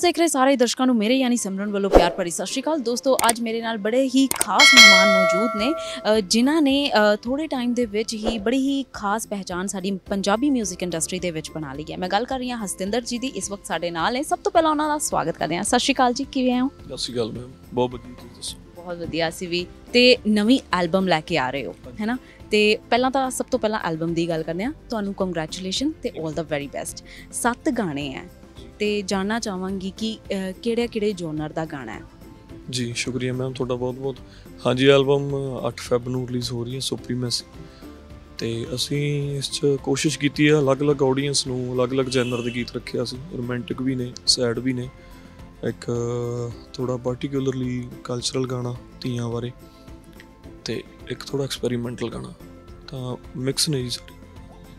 Fact news ਦੇਖ ਰਹੇ ਸਾਰੇ ਦਰਸ਼ਕਾਂ ਨੂੰ ਮੇਰੇ ਯਾਨੀ ਸਿਮਰਨ ਵੱਲੋਂ ਪਿਆਰ ਭਰੀ ਸਤਿ ਸ਼੍ਰੀ ਅਕਾਲ ਦੋਸਤੋ ਅੱਜ ਮੇਰੇ ਨਾਲ ਬੜੇ ਹੀ ਖਾਸ ਮਹਿਮਾਨ ਮੌਜੂਦ ਨੇ ਅ, ਜਿਨ੍ਹਾਂ ਨੇ ਅ, ਥੋੜੇ ਟਾਈਮ ਦੇ ਵਿੱਚ ਹੀ ਬੜੀ ਹੀ ਖਾਸ ਪਹਿਚਾਨ ਸਾਡੀ ਪੰਜਾਬੀ 뮤직 ਇੰਡਸਟਰੀ ਦੇ ਵਿੱਚ ਬਣਾ ਲਈ ਹੈ ਮੈਂ ਗੱਲ ਕਰ ਰਹੀ ਹਾਂ ਹਸਤਿੰਦਰ ਜੀ ਦੀ ਇਸ ਵਕਤ ਸਾਡੇ ਨਾਲ ਨੇ ਸਭ ਤੋਂ ਪਹਿਲਾਂ ਉਹਨਾਂ ਦਾ ਸਵਾਗਤ ਕਰਦੇ ਹਾਂ ਸਤਿ ਸ਼੍ਰੀ ਅਕਾਲ ਜੀ ਕਿਵੇਂ ਹੋ ਸਤਿ ਸ਼੍ਰੀ ਅਕਾਲ ਮੈਮ ਬਹੁਤ ਵਧੀਆ ਤੁਸੀਂ ਦੱਸੋ ਬਹੁਤ ਵਧੀਆ ਸੀ ਵੀ ਤੇ ਨਵੀਂ ਐਲਬਮ ਲੈ ਕੇ ਆ ਰਹੇ ਹੋ ਹੈਨਾ ਤੇ ਪਹਿਲਾਂ ਤਾਂ ਸਭ ਤੋਂ ਪਹਿਲਾਂ ਐਲਬਮ ਦੀ ਗੱਲ ਕਰਦੇ ਹਾਂ ਤੁਹਾਨੂੰ ਕੰਗ੍ਰੈਚੁਲੇਸ਼ਨ ਤੇ 올 ਦਾ ਵੈਰੀ ਬੈਸਟ ਸੱਤ ਗਾਣੇ ਆ ਤੇ ਜਾਨਣਾ ਚਾਹਾਂਗੀ ਕਿ ਕਿਹੜੇ ਕਿਹੜੇ ਜੋਨਰ ਦਾ ਗਾਣਾ ਹੈ। ਜੀ, ਸ਼ੁਕਰੀਆ ਮੈਮ ਤੁਹਾਡਾ ਬਹੁਤ ਬਹੁਤ ਹਾਂਜੀ ਐਲਬਮ 8 ਫੈਬ ਨੂੰ ਰਿਲੀਜ਼ ਹੋ ਰਹੀ ਹੈ ਸੁਪਰੀਮੈਸੀ ਤੇ ਅਸੀਂ ਇਸ 'ਚ ਕੋਸ਼ਿਸ਼ ਕੀਤੀ ਹੈ, ਅਲੱਗ-ਅਲੱਗ ਆਡੀਅנס ਨੂੰ ਅਲੱਗ-ਅਲੱਗ ਜਨਰ ਦੇ ਗੀਤ ਰੱਖਿਆ ਸੀ। ਰੋਮਾਂਟਿਕ ਵੀ ਨੇ ਸੈਡ ਵੀ ਨੇ। ਇੱਕ ਥੋੜਾ ਪਾਰਟਿਕੂਲਰਲੀ ਕਲਚਰਲ ਗਾਣਾ, ਧੀਆਂ ਬਾਰੇ। ਤੇ ਇੱਕ ਥੋੜਾ ਐਕਸਪੈਰੀਮੈਂਟਲ ਗਾਣਾ। ਤਾਂ ਮਿਕਸ ਨੇ ਜੀ ਸਾਰੇ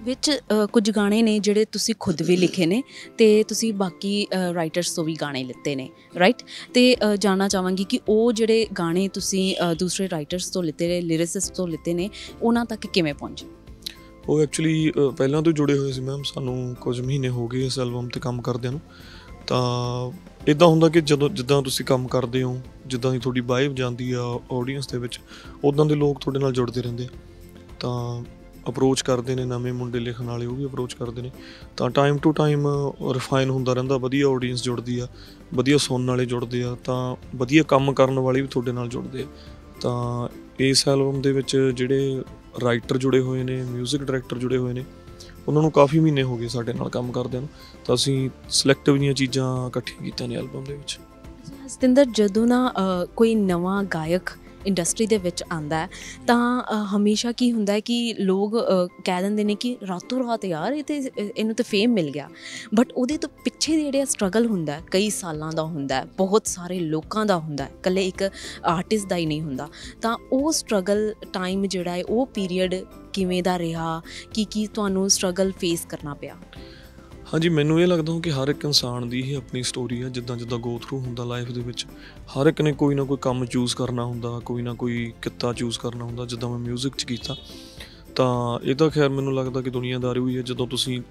ਵਿੱਚ ਕੁਝ ਗਾਣੇ ਨੇ ਜਿਹੜੇ ਤੁਸੀਂ ਖੁਦ ਵੀ ਲਿਖੇ ਨੇ ਤੇ ਤੁਸੀਂ ਬਾਕੀ ਰਾਈਟਰਸ ਤੋਂ ਵੀ ਗਾਣੇ ਲਿੱਤੇ ਨੇ ਰਾਈਟ ਤੇ ਅ, ਜਾਣਨਾ ਚਾਹਾਂਗੀ ਕਿ ਉਹ ਜਿਹੜੇ ਗਾਣੇ ਤੁਸੀਂ ਦੂਸਰੇ ਰਾਈਟਰਸ ਤੋਂ ਲਿੱਤੇ ਨੇ ਲਿਰਿਸਿਸਟ ਤੋਂ ਲਿੱਤੇ ਨੇ ਉਹਨਾਂ ਤੱਕ ਕਿਵੇਂ ਪਹੁੰਚੇ? ਉਹ ਐਕਚੁਅਲੀ ਪਹਿਲਾਂ ਤੋਂ ਜੁੜੇ ਹੋਏ ਸੀ ਮੈਮ ਸਾਨੂੰ ਕੁਝ ਮਹੀਨੇ ਹੋ ਗਏ ਇਸ ਐਲਬਮ ਤੇ ਕੰਮ ਕਰਦਿਆਂ ਨੂੰ। ਤਾਂ ਇਦਾਂ ਹੁੰਦਾ ਕਿ ਜਦੋਂ ਜਿੱਦਾਂ ਤੁਸੀਂ ਕੰਮ ਕਰਦੇ ਹੋ ਜਿੱਦਾਂ ਦੀ ਤੁਹਾਡੀ ਵਾਈਬ ਜਾਂਦੀ ਆ ਆਡੀਅנס ਦੇ ਵਿੱਚ ਉਦਾਂ ਦੇ ਲੋਕ ਤੁਹਾਡੇ ਨਾਲ ਜੁੜਦੇ ਰਹਿੰਦੇ ਤਾਂ ਅਪਰੋਚ ਕਰਦੇ ਨੇ, ਨਵੇਂ ਮੁੰਡੇ ਲਿਖਣ ਵਾਲੇ, ਉਹ ਵੀ ਅਪਰੋਚ ਕਰਦੇ ਨੇ। ਤਾਂ ਟਾਈਮ ਟੂ ਟਾਈਮ ਰਿਫਾਈਨ ਹੁੰਦਾ ਰਹਿੰਦਾ, ਵਧੀਆ ਆਡੀਅנס ਜੁੜਦੀ ਆ, ਵਧੀਆ ਸੁਣਨ ਵਾਲੇ ਜੁੜਦੇ ਆ, ਤਾਂ ਵਧੀਆ ਕੰਮ ਕਰਨ ਵਾਲੇ ਵੀ ਤੁਹਾਡੇ ਨਾਲ ਜੁੜਦੇ ਆ। ਤਾਂ ਇਸ ਐਲਬਮ ਦੇ ਵਿੱਚ ਜਿਹੜੇ ਰਾਈਟਰ ਜੁੜੇ ਹੋਏ ਨੇ 뮤직 ਡਾਇਰੈਕਟਰ ਜੁੜੇ ਹੋਏ ਨੇ, ਉਹਨਾਂ ਨੂੰ ਕਾਫੀ ਮਹੀਨੇ ਹੋ ਗਏ ਸਾਡੇ ਨਾਲ ਕੰਮ ਕਰਦੇ ਨੂੰ। ਤਾਂ ਅਸੀਂ ਸਿਲੈਕਟਿਵ ਦੀਆਂ ਚੀਜ਼ਾਂ ਇਕੱਠੀਆਂ ਕੀਤੀਆਂ ਨੇ ਐਲਬਮ ਦੇ ਵਿੱਚ। ਸਤਿੰਦਰ ਜਦੋਂ ਨਾ ਕੋਈ ਨਵਾਂ ਗਾਇਕ ਇੰਡਸਟਰੀ ਦੇ ਵਿੱਚ ਆਂਦਾ ਤਾਂ ਹਮੇਸ਼ਾ ਕੀ ਹੁੰਦਾ ਹੈ ਕਿ ਲੋਕ ਕਹਿ ਦਿੰਦੇ ਨੇ ਕਿ ਰਾਤੋਂ ਰਾਤ ਯਾਰ ਇਹ ਤੇ ਇਹਨੂੰ ਤੇ ਫੇਮ ਮਿਲ ਗਿਆ। ਬਟ ਉਹਦੇ ਤੋਂ ਪਿੱਛੇ ਜਿਹੜੇ ਜਿਹੜਾ ਸਟਰਗਲ ਹੁੰਦਾ ਕਈ ਸਾਲਾਂ ਦਾ ਹੁੰਦਾ ਬਹੁਤ ਸਾਰੇ ਲੋਕਾਂ ਦਾ ਹੁੰਦਾ ਹੈ, ਇਕੱਲੇ ਇੱਕ ਆਰਟਿਸਟ ਦਾ ਹੀ ਨਹੀਂ ਹੁੰਦਾ। ਤਾਂ ਉਹ ਸਟਰਗਲ ਟਾਈਮ ਜਿਹੜਾ ਹੈ, ਉਹ ਪੀਰੀਅਡ ਕਿਵੇਂ ਦਾ ਰਿਹਾ ਕੀ ਕੀ ਤੁਹਾਨੂੰ ਸਟਰਗਲ ਫੇਸ ਕਰਨਾ ਪਿਆ? ਹਾਂਜੀ ਮੈਨੂੰ ਇਹ ਲੱਗਦਾ ਕਿ ਹਰ ਇੱਕ ਇਨਸਾਨ ਦੀ ਹੀ ਆਪਣੀ ਸਟੋਰੀ ਹੈ ਜਿੱਦਾਂ ਜਿੱਦਾਂ ਗੋ ਥਰੂ ਹੁੰਦਾ ਲਾਈਫ ਦੇ ਵਿੱਚ। ਹਰ ਇੱਕ ਨੇ ਕੋਈ ਨਾ ਕੋਈ ਕੰਮ ਚੂਜ਼ ਕਰਨਾ ਹੁੰਦਾ ਕੋਈ ਨਾ ਕੋਈ ਕਿੱਤਾ ਚੂਜ਼ ਕਰਨਾ ਹੁੰਦਾ ਜਿੱਦਾਂ ਮੈਂ 뮤직 'ਚ ਕੀਤਾ। ਤਾਂ ਇਹ ਤਾਂ ਖੈਰ ਮੈਨੂੰ ਲੱਗਦਾ ਕਿ ਦੁਨੀਆਦਾਰੀ ਹੋਈ ਹੈ ਜਦੋਂ ਤੁਸੀਂ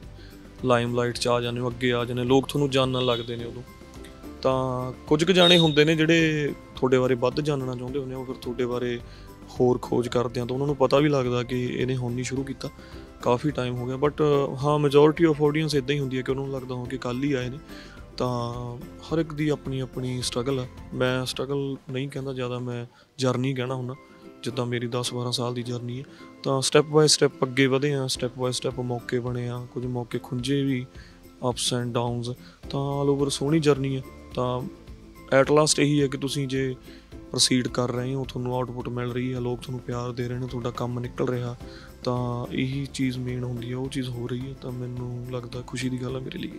ਲਾਈਮਲਾਈਟ 'ਚ ਆ ਜਾਂਦੇ ਹੋ ਅੱਗੇ ਆ ਜਾਂਦੇ ਹੋ, ਲੋਕ ਤੁਹਾਨੂੰ ਜਾਣਨ ਲੱਗਦੇ ਨੇ ਉਦੋਂ। ਤਾਂ ਕੁਝ ਕੁ ਜਾਣੇ ਹੁੰਦੇ ਨੇ ਜਿਹੜੇ ਤੁਹਾਡੇ ਬਾਰੇ ਵੱਧ ਜਾਣਨਾ ਚਾਹੁੰਦੇ ਹੁੰਦੇ ਆ ਉਹ ਫਿਰ ਤੁਹਾਡੇ ਬਾਰੇ ਹੋਰ ਖੋਜ ਕਰਦੇ ਆ ਤਾਂ ਉਹਨਾਂ ਨੂੰ ਪਤਾ ਵੀ ਲੱਗਦਾ ਕਿ ਇਹਨੇ ਹੁਣ ਨਹੀਂ ਸ਼ੁਰੂ ਕੀਤਾ। ਕਾਫੀ ਟਾਈਮ ਹੋ ਗਿਆ ਬਟ ਹਾਂ ਮੈਜੋਰਿਟੀ ਆਫ ਆਡੀਅנס ਇਦਾਂ ਹੀ ਹੁੰਦੀ ਹੈ ਕਿ ਉਹਨਾਂ ਨੂੰ ਲੱਗਦਾ ਹੋ ਕਿ ਕੱਲ ਹੀ ਆਏ ਨੇ। ਤਾਂ ਹਰ ਇੱਕ ਦੀ ਆਪਣੀ ਆਪਣੀ ਸਟਰਗਲ ਆ। ਮੈਂ ਸਟਰਗਲ ਨਹੀਂ ਕਹਿੰਦਾ ਜ਼ਿਆਦਾ, ਮੈਂ ਜਰਨੀ ਕਹਿਣਾ ਹੁੰਦਾ, ਜਿੱਦਾਂ ਮੇਰੀ 10-12 ਸਾਲ ਦੀ ਜਰਨੀ ਹੈ। ਤਾਂ ਸਟੈਪ ਬਾਏ ਸਟੈਪ ਅੱਗੇ ਵਧੇ ਆ ਸਟੈਪ ਬਾਏ ਸਟੈਪ ਮੌਕੇ ਬਣੇ ਆ ਕੁਝ ਮੌਕੇ ਖੁੰਝੇ ਵੀ ਅਪਸ ਐਂਡ ਡਾਊਨਸ ਤਾਂ ਆਲ ਓਵਰ ਸੋਹਣੀ ਜਰਨੀ ਹੈ। ਤਾਂ ਐਟ ਲਾਸਟ ਇਹੀ ਹੈ ਕਿ ਤੁਸੀਂ ਜੇ ਪ੍ਰੋਸੀਡ ਕਰ ਰਹੇ ਹੋ, ਤੁਹਾਨੂੰ ਆਊਟਪੁੱਟ ਮਿਲ ਰਹੀ ਹੈ, ਲੋਕ ਤੁਹਾਨੂੰ ਪਿਆਰ ਦੇ ਰਹੇ ਨੇ, ਤੁਹਾਡਾ ਕੰਮ ਨਿਕਲ ਰਿਹਾ। ਤਾਂ ਇਹੀ ਚੀਜ਼ ਮੇਨ ਹੁੰਦੀ ਹੈ ਉਹ ਚੀਜ਼ ਹੋ ਰਹੀ ਹੈ ਤਾਂ ਮੈਨੂੰ ਲੱਗਦਾ ਖੁਸ਼ੀ ਦੀ ਗੱਲ ਹੈ ਮੇਰੇ ਲਈ।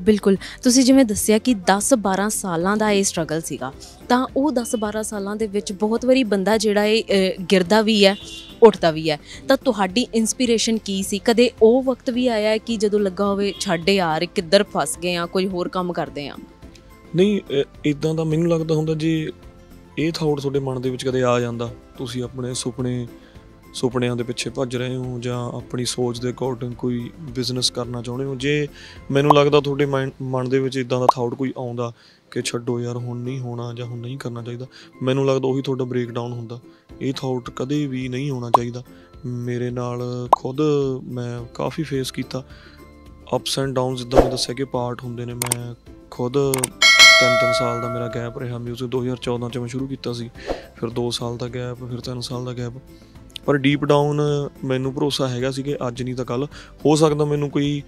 ਬਿਲਕੁਲ। ਤੁਸੀਂ ਜਿਵੇਂ ਦੱਸਿਆ ਕਿ 10-12 ਸਾਲਾਂ ਦਾ ਇਹ ਸਟਰਗਲ ਸੀਗਾ ਤਾਂ ਉਹ 10-12 ਸਾਲਾਂ ਦੇ ਵਿੱਚ ਬਹੁਤ ਵਾਰੀ ਬੰਦਾ ਜਿਹੜਾ ਇਹ ਗਿਰਦਾ ਵੀ ਹੈ ਉੱਠਦਾ ਵੀ ਹੈ। ਤਾਂ ਤੁਹਾਡੀ ਇਨਸਪੀਰੇਸ਼ਨ ਕੀ ਸੀ? ਕਦੇ ਉਹ ਵਕਤ ਵੀ ਆਇਆ ਕਿ ਜਦੋਂ ਲੱਗਾ ਹੋਵੇ ਛੱਡ ਯਾਰ ਕਿੱਧਰ ਫਸ ਗਏ ਆ ਕੋਈ ਹੋਰ ਕੰਮ ਕਰਦੇ ਆ? ਨਹੀਂ ਇਦਾਂ ਦਾ ਮੈਨੂੰ ਲੱਗਦਾ ਹੁੰਦਾ ਜੇ ਇਹ ਥਾਟ ਤੁਹਾਡੇ ਮਨ ਦੇ ਵਿੱਚ ਕਦੇ ਆ ਜਾਂਦਾ ਤੁਸੀਂ ਆਪਣੇ ਸੁਪਨੇ ਸੁਪਨਿਆਂ ਦੇ ਪਿੱਛੇ ਭੱਜ ਰਹੇ ਹੋ ਜਾਂ ਆਪਣੀ ਸੋਚ ਦੇ ਅਕੋਰਡਿੰਗ ਕੋਈ ਬਿਜ਼ਨਸ ਕਰਨਾ ਚਾਹੁੰਦੇ ਹੋ? ਜੇ ਮੈਨੂੰ ਲੱਗਦਾ ਤੁਹਾਡੇ ਮਾਈਂਡ- ਮਨ ਦੇ ਵਿੱਚ ਇਦਾਂ ਦਾ ਥਾਟ ਕੋਈ ਆਉਂਦਾ ਕਿ ਛੱਡੋ ਯਾਰ, ਹੁਣ ਨਹੀਂ ਹੋਣਾ ਜਾਂ ਹੁਣ ਨਹੀਂ ਕਰਨਾ ਚਾਹੀਦਾ, ਮੈਨੂੰ ਲੱਗਦਾ ਉਹੀ ਤੁਹਾਡਾ ਬ੍ਰੇਕਡਾਊਨ ਹੁੰਦਾ। ਇਹ ਥਾਟ ਕਦੇ ਵੀ ਨਹੀਂ ਹੋਣਾ ਚਾਹੀਦਾ। ਮੇਰੇ ਨਾਲ ਖੁਦ ਮੈਂ ਕਾਫੀ ਫੇਸ ਕੀਤਾ। ਅਪਸ ਐਂਡ ਡਾਊਨਸ ਜਿੱਦਾਂ ਮੈਂ ਦੱਸਿਆ ਕਿ ਪਾਰਟ ਹੁੰਦੇ ਨੇ, ਮੈਂ ਖੁਦ ਤਿੰਨ ਤਿੰਨ ਸਾਲ ਦਾ ਮੇਰਾ ਗੈਪ ਰਿਹਾ। ਮਿਊਜ਼ਿਕ 2014 ਚ ਮੈਂ ਸ਼ੁਰੂ ਕੀਤਾ ਸੀ। ਫਿਰ 2 ਸਾਲ ਦਾ ਗੈਪ ਫਿਰ 3 ਸਾਲ ਦਾ ਗੈਪ ਪਰ ਡੀਪ ਡਾਊਨ ਮੈਨੂੰ ਭਰੋਸਾ ਹੈਗਾ ਸੀ ਕਿ ਅੱਜ ਨਹੀਂ ਤਾਂ ਕੱਲ ਹੋ ਸਕਦਾ ਮੈਨੂੰ ਕੋਈ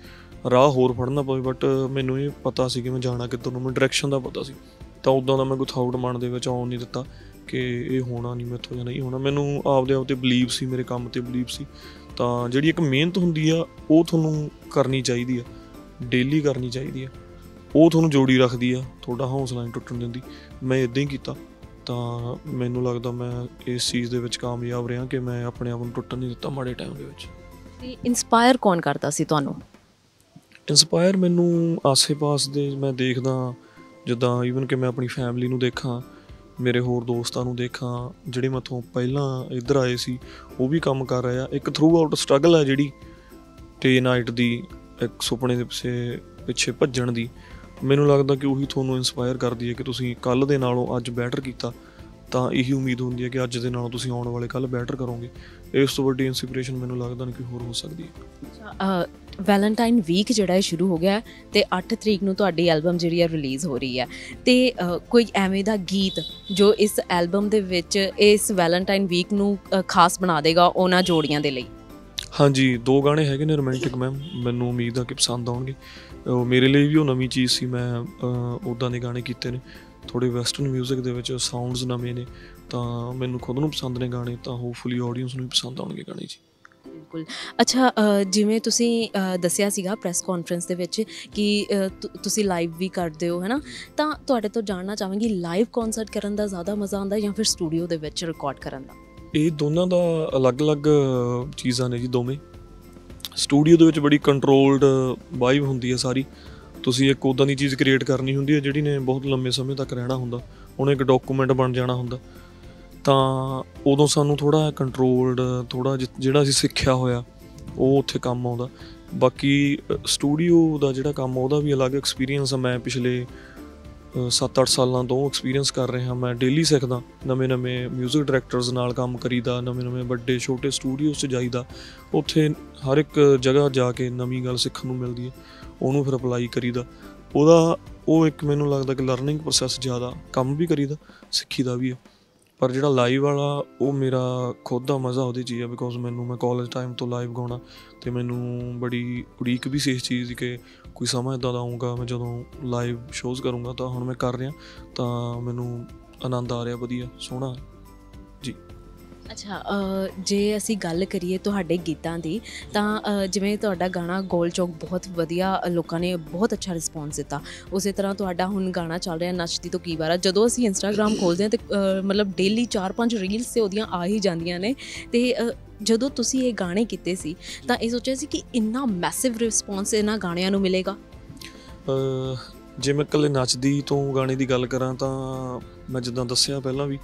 ਰਾਹ ਹੋਰ ਫੜਨਾ ਪਵੇ ਬਟ ਮੈਨੂੰ ਇਹ ਪਤਾ ਸੀ ਕਿ ਮੈਂ ਜਾਣਾ ਕਿੱਧਰ ਨੂੰ ਮੈਂ ਡਾਇਰੈਕਸ਼ਨ ਦਾ ਪਤਾ ਸੀ। ਤਾਂ ਉਦਾਂ ਦਾ ਮੈਂ ਕੋਈ ਥਾਊਟ ਮਨ ਦੇ ਵਿੱਚ ਆਉਣ ਨਹੀਂ ਦਿੱਤਾ ਕਿ ਇਹ ਹੋਣਾ ਨਹੀਂ ਮੈਥੋਂ ਜਾਂ ਨਹੀਂ ਹੋਣਾ। ਮੈਨੂੰ ਆਪਦੇ ਆਪ ਤੇ ਬਲੀਵ ਸੀ, ਮੇਰੇ ਕੰਮ ਤੇ ਬਲੀਵ ਸੀ। ਤਾਂ ਜਿਹੜੀ ਇੱਕ ਮਿਹਨਤ ਹੁੰਦੀ ਆ, ਉਹ ਤੁਹਾਨੂੰ ਕਰਨੀ ਚਾਹੀਦੀ ਆ। ਡੇਲੀ ਕਰਨੀ ਚਾਹੀਦੀ ਆ। ਉਹ ਤੁਹਾਨੂੰ ਜੋੜੀ ਰੱਖਦੀ ਆ, ਤੁਹਾਡਾ ਹੌਸਲਾ ਨਹੀਂ ਟੁੱਟਣ ਦਿੰਦੀ। ਮੈਂ ਇਦਾਂ ਹੀ ਕੀਤਾ। ਤਾਂ ਮੈਨੂੰ ਲੱਗਦਾ ਮੈਂ ਇਸ ਚੀਜ਼ ਦੇ ਵਿੱਚ ਕਾਮਯਾਬ ਰਿਹਾ ਕਿ ਮੈਂ ਆਪਣੇ ਆਪ ਨੂੰ ਟੁੱਟਣ ਨਹੀਂ ਦਿੱਤਾ ਮਾੜੇ ਟਾਈਮ ਦੇ ਵਿੱਚ। ਤੇ ਇਨਸਪਾਇਰ ਕੌਣ ਕਰਦਾ ਸੀ ਤੁਹਾਨੂੰ? ਇਨਸਪਾਇਰ ਮੈਨੂੰ ਆਸੇ-ਪਾਸ ਦੇ ਮੈਂ ਦੇਖਦਾ ਜਿੱਦਾਂ ਈਵਨ ਕਿ ਮੈਂ ਆਪਣੀ ਫੈਮਿਲੀ ਨੂੰ ਦੇਖਾਂ ਮੇਰੇ ਹੋਰ ਦੋਸਤਾਂ ਨੂੰ ਦੇਖਾਂ ਜਿਹੜੇ ਮੈਥੋਂ ਪਹਿਲਾਂ ਇੱਧਰ ਆਏ ਸੀ ਉਹ ਵੀ ਕੰਮ ਕਰ ਰਹੇ ਆ। ਇੱਕ ਥਰੂ ਆਊਟ ਸਟਰਗਲ ਹੈ ਜਿਹੜੀ ਡੇ ਨਾਈਟ ਦੀ ਇੱਕ ਸੁਪਨੇ ਦੇ ਪਿੱਛੇ ਪਿੱਛੇ ਭੱਜਣ ਦੀ। ਮੈਨੂੰ ਲੱਗਦਾ ਕਿ ਉਹੀ ਤੁਹਾਨੂੰ ਇਨਸਪਾਇਰ ਕਰਦੀ ਹੈ ਕਿ ਤੁਸੀਂ ਕੱਲ ਦੇ ਨਾਲੋਂ ਅੱਜ ਬੈਟਰ ਕੀਤਾ ਤਾਂ ਇਹੀ ਉਮੀਦ ਹੁੰਦੀ ਹੈ ਕਿ ਅੱਜ ਦੇ ਨਾਲੋਂ ਤੁਸੀਂ ਆਉਣ ਵਾਲੇ ਕੱਲ ਬੈਟਰ ਕਰੋਗੇ। ਇਸ ਤੋਂ ਵੱਡੀ ਇਨਸਪੀਰੇਸ਼ਨ ਮੈਨੂੰ ਲੱਗਦਾ ਨਹੀਂ ਕਿ ਹੋਰ ਹੋ ਸਕਦੀ ਹੈ। ਵੈਲੈਂਟਾਈਨ ਵੀਕ ਜਿਹੜਾ ਹੈ ਸ਼ੁਰੂ ਹੋ ਗਿਆ ਤੇ 8 ਤਰੀਕ ਨੂੰ ਤੁਹਾਡੀ ਐਲਬਮ ਜਿਹੜੀ ਹੈ ਰਿਲੀਜ਼ ਹੋ ਰਹੀ ਹੈ। ਤੇ ਕੋਈ ਐਵੇਂ ਦਾ ਗੀਤ ਜੋ ਇਸ ਐਲਬਮ ਦੇ ਵਿੱਚ ਇਸ ਵੈਲੈਂਟਾਈਨ ਵੀਕ ਨੂੰ ਖਾਸ ਬਣਾ ਦੇਗਾ ਉਹਨਾਂ ਜੋੜੀਆਂ ਦੇ ਲਈ? ਹਾਂਜੀ ਦੋ ਗਾਣੇ ਹੈਗੇ ਨੇ ਰੋਮਾਂਟਿਕ ਮੈਮ ਮੈਨੂੰ ਉਮੀਦ ਆ ਕਿ ਪਸੰਦ ਆਉਣਗੇ। ਉਹ ਮੇਰੇ ਲਈ ਵੀ ਉਹ ਨਵੀਂ ਚੀਜ਼ ਸੀ ਮੈਂ ਉਦਾਂ ਦੇ ਗਾਣੇ ਕੀਤੇ ਨੇ। ਥੋੜੇ ਵੈਸਟਰਨ 뮤직 ਦੇ ਵਿੱਚ ਸਾਊਂਡਸ ਨਵੇਂ ਨੇ ਤਾਂ ਮੈਨੂੰ ਖੁਦ ਨੂੰ ਪਸੰਦ ਨੇ ਗਾਣੇ ਤਾਂ ਹੋਪਫੁਲੀ ਆਡੀਅנס ਨੂੰ ਵੀ ਪਸੰਦ ਆਉਣਗੇ ਗਾਣੇ ਜੀ। ਬਿਲਕੁਲ। ਅੱਛਾ ਜਿਵੇਂ ਤੁਸੀਂ ਦੱਸਿਆ ਸੀਗਾ ਪ੍ਰੈਸ ਕਾਨਫਰੰਸ ਦੇ ਵਿੱਚ ਕਿ ਤੁਸੀਂ ਲਾਈਵ ਵੀ ਕਰਦੇ ਹੋ ਹੈਨਾ? ਤਾਂ ਤੁਹਾਡੇ ਤੋਂ ਜਾਣਨਾ ਚਾਹਾਂਗੀ ਲਾਈਵ ਕਨਸਰਟ ਕਰਨ ਦਾ ਜ਼ਿਆਦਾ ਮਜ਼ਾ ਆਉਂਦਾ ਜਾਂ ਫਿਰ ਸਟੂਡੀਓ ਦੇ ਵਿੱਚ ਰਿਕਾਰਡ ਕਰਨ ਦਾ? ਇਹ ਦੋਨਾਂ ਦਾ ਅਲੱਗ-ਅਲੱਗ ਚੀਜ਼ਾਂ ਨੇ ਜੀ ਦੋਵੇਂ। ਸਟੂਡੀਓ ਦੇ ਵਿੱਚ ਬੜੀ ਕੰਟਰੋਲਡ ਵਾਈਬ ਹੁੰਦੀ ਹੈ ਸਾਰੀ। ਤੁਸੀਂ ਇੱਕ ਉਦਾਂ ਦੀ ਚੀਜ਼ ਕ੍ਰੀਏਟ ਕਰਨੀ ਹੁੰਦੀ ਹੈ ਜਿਹੜੀ ਨੇ ਬਹੁਤ ਲੰਮੇ ਸਮੇਂ ਤੱਕ ਰਹਿਣਾ ਹੁੰਦਾ। ਉਹਨੇ ਇੱਕ ਡਾਕੂਮੈਂਟ ਬਣ ਜਾਣਾ ਹੁੰਦਾ। ਤਾਂ ਉਦੋਂ ਸਾਨੂੰ ਥੋੜਾ ਕੰਟਰੋਲਡ ਥੋੜਾ ਜਿਹੜਾ ਅਸੀਂ ਸਿੱਖਿਆ ਹੋਇਆ, ਉਹ ਉੱਥੇ ਕੰਮ ਆਉਂਦਾ। ਬਾਕੀ ਸਟੂਡੀਓ ਦਾ ਜਿਹੜਾ ਕੰਮ ਉਹਦਾ ਵੀ ਅਲੱਗ ਐਕਸਪੀਰੀਅੰਸ ਆ ਮੈਂ ਪਿਛਲੇ 7-8 ਸਾਲਾਂ ਤੋਂ ਐਕਸਪੀਰੀਅੰਸ ਕਰ ਰਿਹਾ ਮੈਂ ਡੇਲੀ ਸਿੱਖਦਾ, ਨਵੇਂ-ਨਵੇਂ 뮤직 ਡਾਇਰੈਕਟਰਸ ਨਾਲ ਕੰਮ ਕਰੀਦਾ, ਨਵੇਂ-ਨਵੇਂ ਵੱਡੇ ਛੋਟੇ ਸਟੂਡੀਓਜ਼ 'ਚ ਜਾਈਦਾ, ਉੱਥੇ ਹਰ ਇੱਕ ਜਗ੍ਹਾ ਜਾ ਕੇ ਨਵੀਂ ਗੱਲ ਸਿੱਖਣ ਨੂੰ ਮਿਲਦੀ ਹੈ, ਉਹਨੂੰ ਫਿਰ ਅਪਲਾਈ ਕਰੀਦਾ। ਉਹਦਾ, ਉਹ ਇੱਕ ਮੈਨੂੰ ਲੱਗਦਾ ਕਿ ਲਰਨਿੰਗ ਪ੍ਰੋਸੈਸ ਜ਼ਿਆਦਾ ਕੰਮ ਵੀ ਕਰੀਦਾ, ਸਿੱਖੀਦਾ ਵੀ ਹੈ। ਪਰ ਜਿਹੜਾ ਲਾਈਵ ਵਾਲਾ, ਉਹ ਮੇਰਾ ਖੁਦ ਦਾ ਮਜ਼ਾ ਉਹਦੇ 'ਚ ਹੀ ਆ ਬਿਕੋਜ਼ ਮੈਨੂੰ ਮੈਂ ਕਾਲਜ ਟਾਈਮ ਤੋਂ ਲਾਈਵ ਗਾਉਣਾ ਤੇ ਮੈਨੂੰ ਬੜੀ ਉਡੀਕ ਵੀ ਸੀ ਇਸ ਚੀਜ਼ ਦੀ ਕਿ ਕੋਈ ਸਮਾਂ ਇਦਾਂ ਦਾ ਆਊਗਾ, ਮੈਂ ਜਦੋਂ ਲਾਈਵ ਸ਼ੋਜ਼ ਕਰੂੰਗਾ ਤਾਂ ਹੁਣ ਮੈਂ ਕਰ ਰਿਹਾ, ਤਾਂ ਮੈਨੂੰ ਆਨੰਦ ਆ ਰਿਹਾ ਵਧੀਆ, ਸੋਹਣਾ। ਅੱਛਾ ਜੇ ਅਸੀਂ ਗੱਲ ਕਰੀਏ ਤੁਹਾਡੇ ਗੀਤਾਂ ਦੀ, ਤਾਂ ਜਿਵੇਂ ਤੁਹਾਡਾ ਗਾਣਾ ਗੋਲ ਚੌਕ ਬਹੁਤ ਵਧੀਆ ਲੋਕਾਂ ਨੇ ਬਹੁਤ ਅੱਛਾ ਰਿਸਪੌਂਸ ਦਿੱਤਾ। ਉਸੇ ਤਰ੍ਹਾਂ ਤੁਹਾਡਾ ਹੁਣ ਗਾਣਾ ਚੱਲ ਰਿਹਾ ਨੱਚਦੀ ਤੋਂ ਕੀ ਵਾਰ। ਆ ਜਦੋਂ ਅਸੀਂ ਇੰਸਟਾਗ੍ਰam ਖੋਲਦੇ ਹਾਂ ਤੇ ਮਤਲਬ ਡੇਲੀ 4-5 ਰੀਲਸ ਤੇ ਉਹਦੀਆਂ ਆ ਹੀ ਜਾਂਦੀਆਂ ਨੇ ਤੇ ਜਦੋਂ ਤੁਸੀਂ ਇਹ ਗਾਣੇ ਕੀਤੇ ਸੀ, ਤਾਂ ਇਹ ਸੋਚਿਆ ਸੀ ਕਿ ਇੰਨਾ ਮੈਸਿਵ ਰਿਸਪੌਂਸ ਇਹਨਾਂ ਗਾਣਿਆਂ ਨੂੰ ਮਿਲੇਗਾ? ਜੇ ਮੈਂ ਇਕੱਲੇ ਨੱਚਦੀ ਤੋਂ ਗਾਣੇ ਦੀ ਗੱਲ ਕਰਾਂ ਤਾਂ ਮੈਂ ਜਿੱਦਾਂ ਦੱਸਿਆ ਪਹਿਲਾਂ ਵੀ,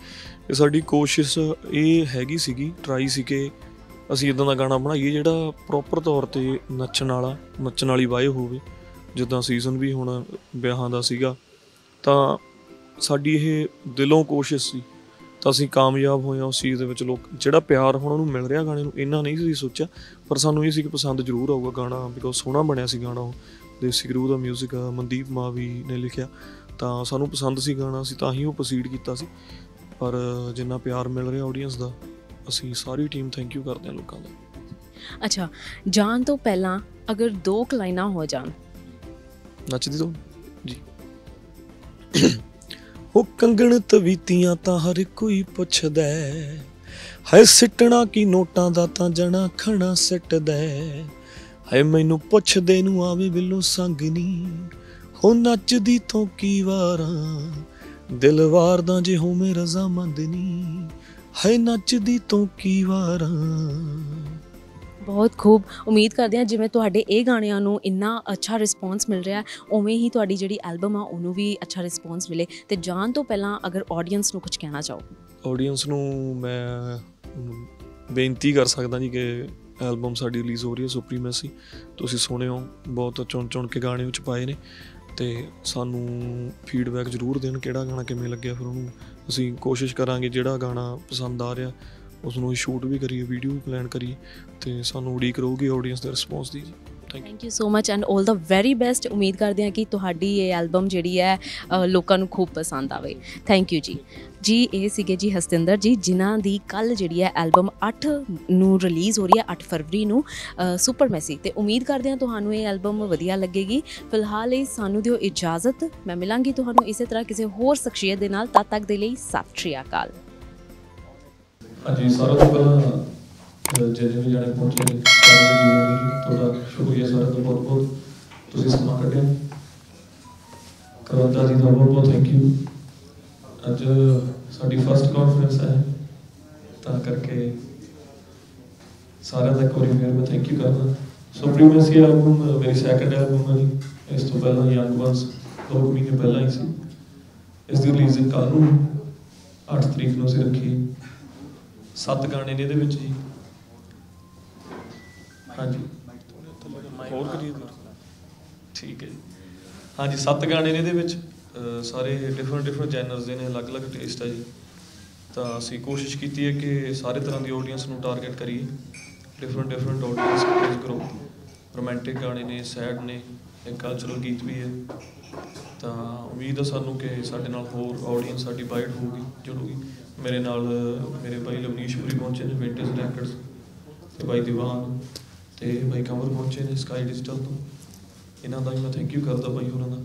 ਇਹ ਸਾਡੀ ਕੋਸ਼ਿਸ਼ ਇਹ ਹੈਗੀ ਸੀਗੀ ਟਰਾਈ ਸੀ ਕਿ ਅਸੀਂ ਇਦਾਂ ਦਾ ਗਾਣਾ ਬਣਾਈਏ ਜਿਹੜਾ ਪ੍ਰੋਪਰ ਤੌਰ ਤੇ ਨੱਚਣ ਵਾਲਾ, ਨੱਚਣ ਵਾਲੀ ਵਾਏ ਹੋਵੇ। ਜਿੱਦਾਂ ਸੀਜ਼ਨ ਵੀ ਹੁਣ ਵਿਆਹਾਂ ਦਾ ਸੀਗਾ, ਤਾਂ ਸਾਡੀ ਇਹ ਦਿਲੋਂ ਕੋਸ਼ਿਸ਼ ਸੀ, ਤਾਂ ਅਸੀਂ ਕਾਮਯਾਬ ਹੋਏ ਹਾਂ ਉਸ ਚੀਜ਼ ਦੇ ਵਿੱਚ ਲੋਕ, ਜਿਹੜਾ ਪਿਆਰ ਹੁਣ ਉਹਨੂੰ ਮਿਲ ਰਿਹਾ ਗਾਣੇ ਨੂੰ, ਇੰਨਾ ਨਹੀਂ ਸੀ ਸੋਚਿਆ, ਪਰ ਸਾਨੂੰ ਇਹ ਸੀ ਕਿ ਪਸੰਦ ਜ਼ਰੂਰ ਆਊਗਾ ਗਾਣਾ ਬਿਕੋਜ਼ ਸੋਹਣਾ ਬਣਿਆ ਸੀ ਗਾਣਾ ਉਹ। ਦੇਸੀ ਗਰੂ ਦਾ 뮤직 ਮਨਦੀਪ ਮਾਵੀ ਨੇ ਲਿਖਿਆ। ਤਾਂ ਸਾਨੂੰ ਪਸੰਦ ਸੀ ਗਾਣਾ ਸੀ ਤਾਂ ਹੀ ਉਹ ਪ੍ਰੋਸੀਡ ਕੀਤਾ ਸੀ। ਪਰ ਜਿੰਨਾ ਪਿਆਰ ਮਿਲ ਰਿਹਾ ਆਡੀਅנס ਦਾ ਅਸੀਂ ਸਾਰੀ ਟੀਮ ਥੈਂਕ ਯੂ ਕਰਦੇ ਹਾਂ ਲੋਕਾਂ ਦਾ। ਅੱਛਾ ਜਾਣ ਤੋਂ ਪਹਿਲਾਂ ਅਗਰ ਦੋ ਕਲਾਈਨਾਂ ਹੋ ਜਾਣ। ਨੱਚਦੀ ਦੋ ਜੀ। ਉਹ ਕੰਗਣ ਤਵੀਤੀਆਂ ਤਾਂ ਹਰ ਕੋਈ ਪੁੱਛਦਾ ਹੈ। ਸਿੱਟਣਾ ਕੀ ਨੋਟਾਂ ਦਾ ਤਾਂ ਜਣਾ ਖਣਾ ਸਿੱਟਦਾ ਹਾਏ ਮੈਨੂੰ ਪੁੱਛਦੇ ਨੂੰ ਆਵੇ ਬਿੱਲੋ ਸੰਗਨੀ ਹੋ ਨੱਚਦੀ ਤੋਂ ਕੀ ਵਾਰਾਂ ਦਿਲਵਾਰ ਦਾ ਜੇ ਹੋਵੇਂ ਰਜ਼ਾਮੰਦ ਨੀ। ਹੈ ਨੱਚਦੀ ਤੋਂ ਕੀ ਵਾਰਾਂ। ਬਹੁਤ ਖੂਬ। ਉਮੀਦ ਕਰਦੇ ਹਾਂ ਜਿਵੇਂ ਤੁਹਾਡੇ ਇਹ ਗਾਣਿਆਂ ਨੂੰ ਇੰਨਾ ਅੱਛਾ ਰਿਸਪੌਂਸ ਮਿਲ ਰਿਹਾ ਉਵੇਂ ਹੀ ਤੁਹਾਡੀ ਜਿਹੜੀ ਐਲਬਮ ਆ ਉਹਨੂੰ ਵੀ ਅੱਛਾ ਰਿਸਪੌਂਸ ਮਿਲੇ। ਤੇ ਜਾਣ ਤੋਂ ਪਹਿਲਾਂ ਅਗਰ ਆਡੀਅנס ਨੂੰ ਕੁਝ ਕਹਿਣਾ ਚਾਹੋ। ਆਡੀਅנס ਨੂੰ ਮੈਂ ਬੇਨਤੀ ਕਰ ਸਕਦਾ ਜੀ ਕਿ ਐਲਬਮ ਸਾਡੀ ਰਿਲੀਜ਼ ਹੋ ਰਹੀ ਹੈ ਸੁਪਰੀਮੇਸੀ ਤੁਸੀਂ ਸੁਣਿਓ, ਬਹੁਤ ਚੁਣ ਚੁਣ ਕੇ ਗਾਣੇ ਵਿੱਚ ਪਾਏ ਨੇ ਤੇ ਸਾਨੂੰ ਫੀਡਬੈਕ ਜ਼ਰੂਰ ਦੇਣ ਕਿਹੜਾ ਗਾਣਾ ਕਿਵੇਂ ਲੱਗਿਆ ਫਿਰ ਉਹਨੂੰ। ਅਸੀਂ ਕੋਸ਼ਿਸ਼ ਕਰਾਂਗੇ ਜਿਹੜਾ ਗਾਣਾ ਪਸੰਦ ਆ ਰਿਹਾ ਉਸ ਨੂੰ ਸ਼ੂਟ ਵੀ ਕਰੀਏ ਵੀਡੀਓ ਵੀ ਪਲਾਨ ਕਰੀਏ ਤੇ ਸਾਨੂੰ ਉਡੀਕ ਰਹੂਗੀ ਆਡੀਅנס ਦੇ ਰਿਸਪੌਂਸ ਦੀ। ਜੀ thank you thank you so much and 올 ਦਾ ਵੈਰੀ ਬੈਸਟ ਉਮੀਦ ਕਰਦੇ ਹਾਂ ਕਿ ਤੁਹਾਡੀ ਇਹ ਐਲਬਮ ਜਿਹੜੀ ਹੈ ਲੋਕਾਂ ਨੂੰ ਖੂਬ ਪਸੰਦ ਆਵੇ ਥੈਂਕ ਯੂ ਜੀ ਜੀ ਇਹ ਸੀਗੇ ਜੀ ਹਸਤਿੰਦਰ ਜੀ ਜਿਨ੍ਹਾਂ ਦੀ ਕੱਲ ਜਿਹੜੀ ਹੈ ਐਲਬਮ 8 ਨੂੰ ਰਿਲੀਜ਼ ਹੋ ਰਹੀ ਹੈ 8 ਫਰਵਰੀ ਨੂੰ ਸੁਪਰ ਮੈਸੀ ਤੇ ਉਮੀਦ ਕਰਦੇ ਹਾਂ ਤੁਹਾਨੂੰ ਇਹ ਐਲਬਮ ਵਧੀਆ ਲੱਗੇਗੀ ਫਿਲਹਾਲ ਇਹ ਸਾਨੂੰ ਦਿਓ ਇਜਾਜ਼ਤ ਮੈਂ ਮਿਲਾਂਗੀ ਤੁਹਾਨੂੰ ਇਸੇ ਤਰ੍ਹਾਂ ਕਿਸੇ ਹੋਰ ਸ਼ਖਸੀਅਤ ਦੇ ਨਾਲ ਤਦ ਤੱਕ ਦੇ ਲਈ ਸਤਿ ਸ਼੍ਰੀ ਅਕਾਲ ਹਾਂਜੀ ਸਾਰਾ ਤੋਂ ਪਹਿਲਾਂ ਜਿਹੜੇ ਵੀ ਜਾਣੇ ਪਹੁੰਚੇ ਨੇ ਜੀ ਤੁਹਾਡਾ ਸ਼ੁਕਰੀਆ ਸਾਰਿਆਂ ਦਾ ਬਹੁਤ ਬਹੁਤ ਤੁਸੀਂ ਸਮਾਂ ਕੱਢਿਆ ਕਰਵੰਦਾ ਜੀ ਦਾ ਬਹੁਤ ਬਹੁਤ ਥੈਂਕ ਯੂ ਅੱਜ ਸਾਡੀ ਫਰਸਟ ਕਾਨਫਰੰਸ ਹੈ ਤਾਂ ਕਰਕੇ ਸਾਰਿਆਂ ਦਾ ਇੱਕ ਵਾਰੀ ਫਿਰ ਮੈਂ ਥੈਂਕ ਯੂ ਕਰਦਾ ਸੁਪਰੀਮੇਸੀ ਐਲਬਮ ਮੇਰੀ ਸੈਕੰਡ ਐਲਬਮ ਹੈ ਜੀ। ਇਸ ਤੋਂ ਪਹਿਲਾਂ ਯੰਗ ਵਨਸ ਦੋ ਮਹੀਨੇ ਪਹਿਲਾਂ ਹੀ ਸੀ ਇਸ ਦੀ ਰਿਲੀਜ਼ ਕੱਲ੍ਹ ਨੂੰ 8 ਤਰੀਕ ਨੂੰ ਅਸੀਂ ਰੱਖੀ ਸੱਤ ਗਾਣੇ ਨੇ ਇਹਦੇ ਵਿੱਚ ਜੀ ਹਾਂਜੀ। ਹੋਰ ਕਰੀਏ ਠੀਕ ਹੈ ਜੀ। ਹਾਂਜੀ ਸੱਤ ਗਾਣੇ ਨੇ ਇਹਦੇ ਵਿੱਚ। ਸਾਰੇ ਡਿਫਰੈਂਟ ਡਿਫਰੈਂਟ ਜੈਨਰਸ ਦੇ ਨੇ ਅਲੱਗ-ਅਲੱਗ ਟੇਸਟ ਹੈ ਜੀ। ਤਾਂ ਅਸੀਂ ਕੋਸ਼ਿਸ਼ ਕੀਤੀ ਹੈ ਕਿ ਸਾਰੇ ਤਰ੍ਹਾਂ ਦੀ ਆਡੀਅנס ਨੂੰ ਟਾਰਗੇਟ ਕਰੀਏ। ਡਿਫਰੈਂਟ ਡਿਫਰੈਂਟ ਆਡੀਅנס ਕੇਸ ਕਰੋ ਰੋਮਾਂਟਿਕ ਗਾਣੇ ਨੇ ਸੈਡ ਨੇ ਇੱਕ ਕਲਚਰਲ ਗੀਤ ਵੀ ਹੈ। ਤਾਂ ਉਮੀਦ ਹੈ ਸਾਨੂੰ ਕਿ ਸਾਡੇ ਨਾਲ ਹੋਰ ਆਡੀਅנס ਸਾਡੀ ਵਾਈਡ ਹੋਊਗੀ ਜੁੜੂਗੀ। ਮੇਰੇ ਨਾਲ ਮੇਰੇ ਭਾਈ ਲਵਨੀਸ਼ ਪੁਰੀ ਪਹੁੰਚੇ ਨੇ ਵਿੰਟੇਜ ਰੈਕਰਡਸ ਤੇ ਭਾਈ ਦੀਵਾਨ। ਤੇ ਭਾਈ ਕਮਰ ਪਹੁੰਚੇ ਨੇ ਸਕਾਈ ਡਿਜੀਟਲ ਤੋਂ। ਇਹਨਾਂ ਦਾ ਵੀ ਮੈਂ ਥੈਂਕ ਯੂ ਕਰਦਾ ਭਾਈ ਹੋਰਾਂ ਦਾ।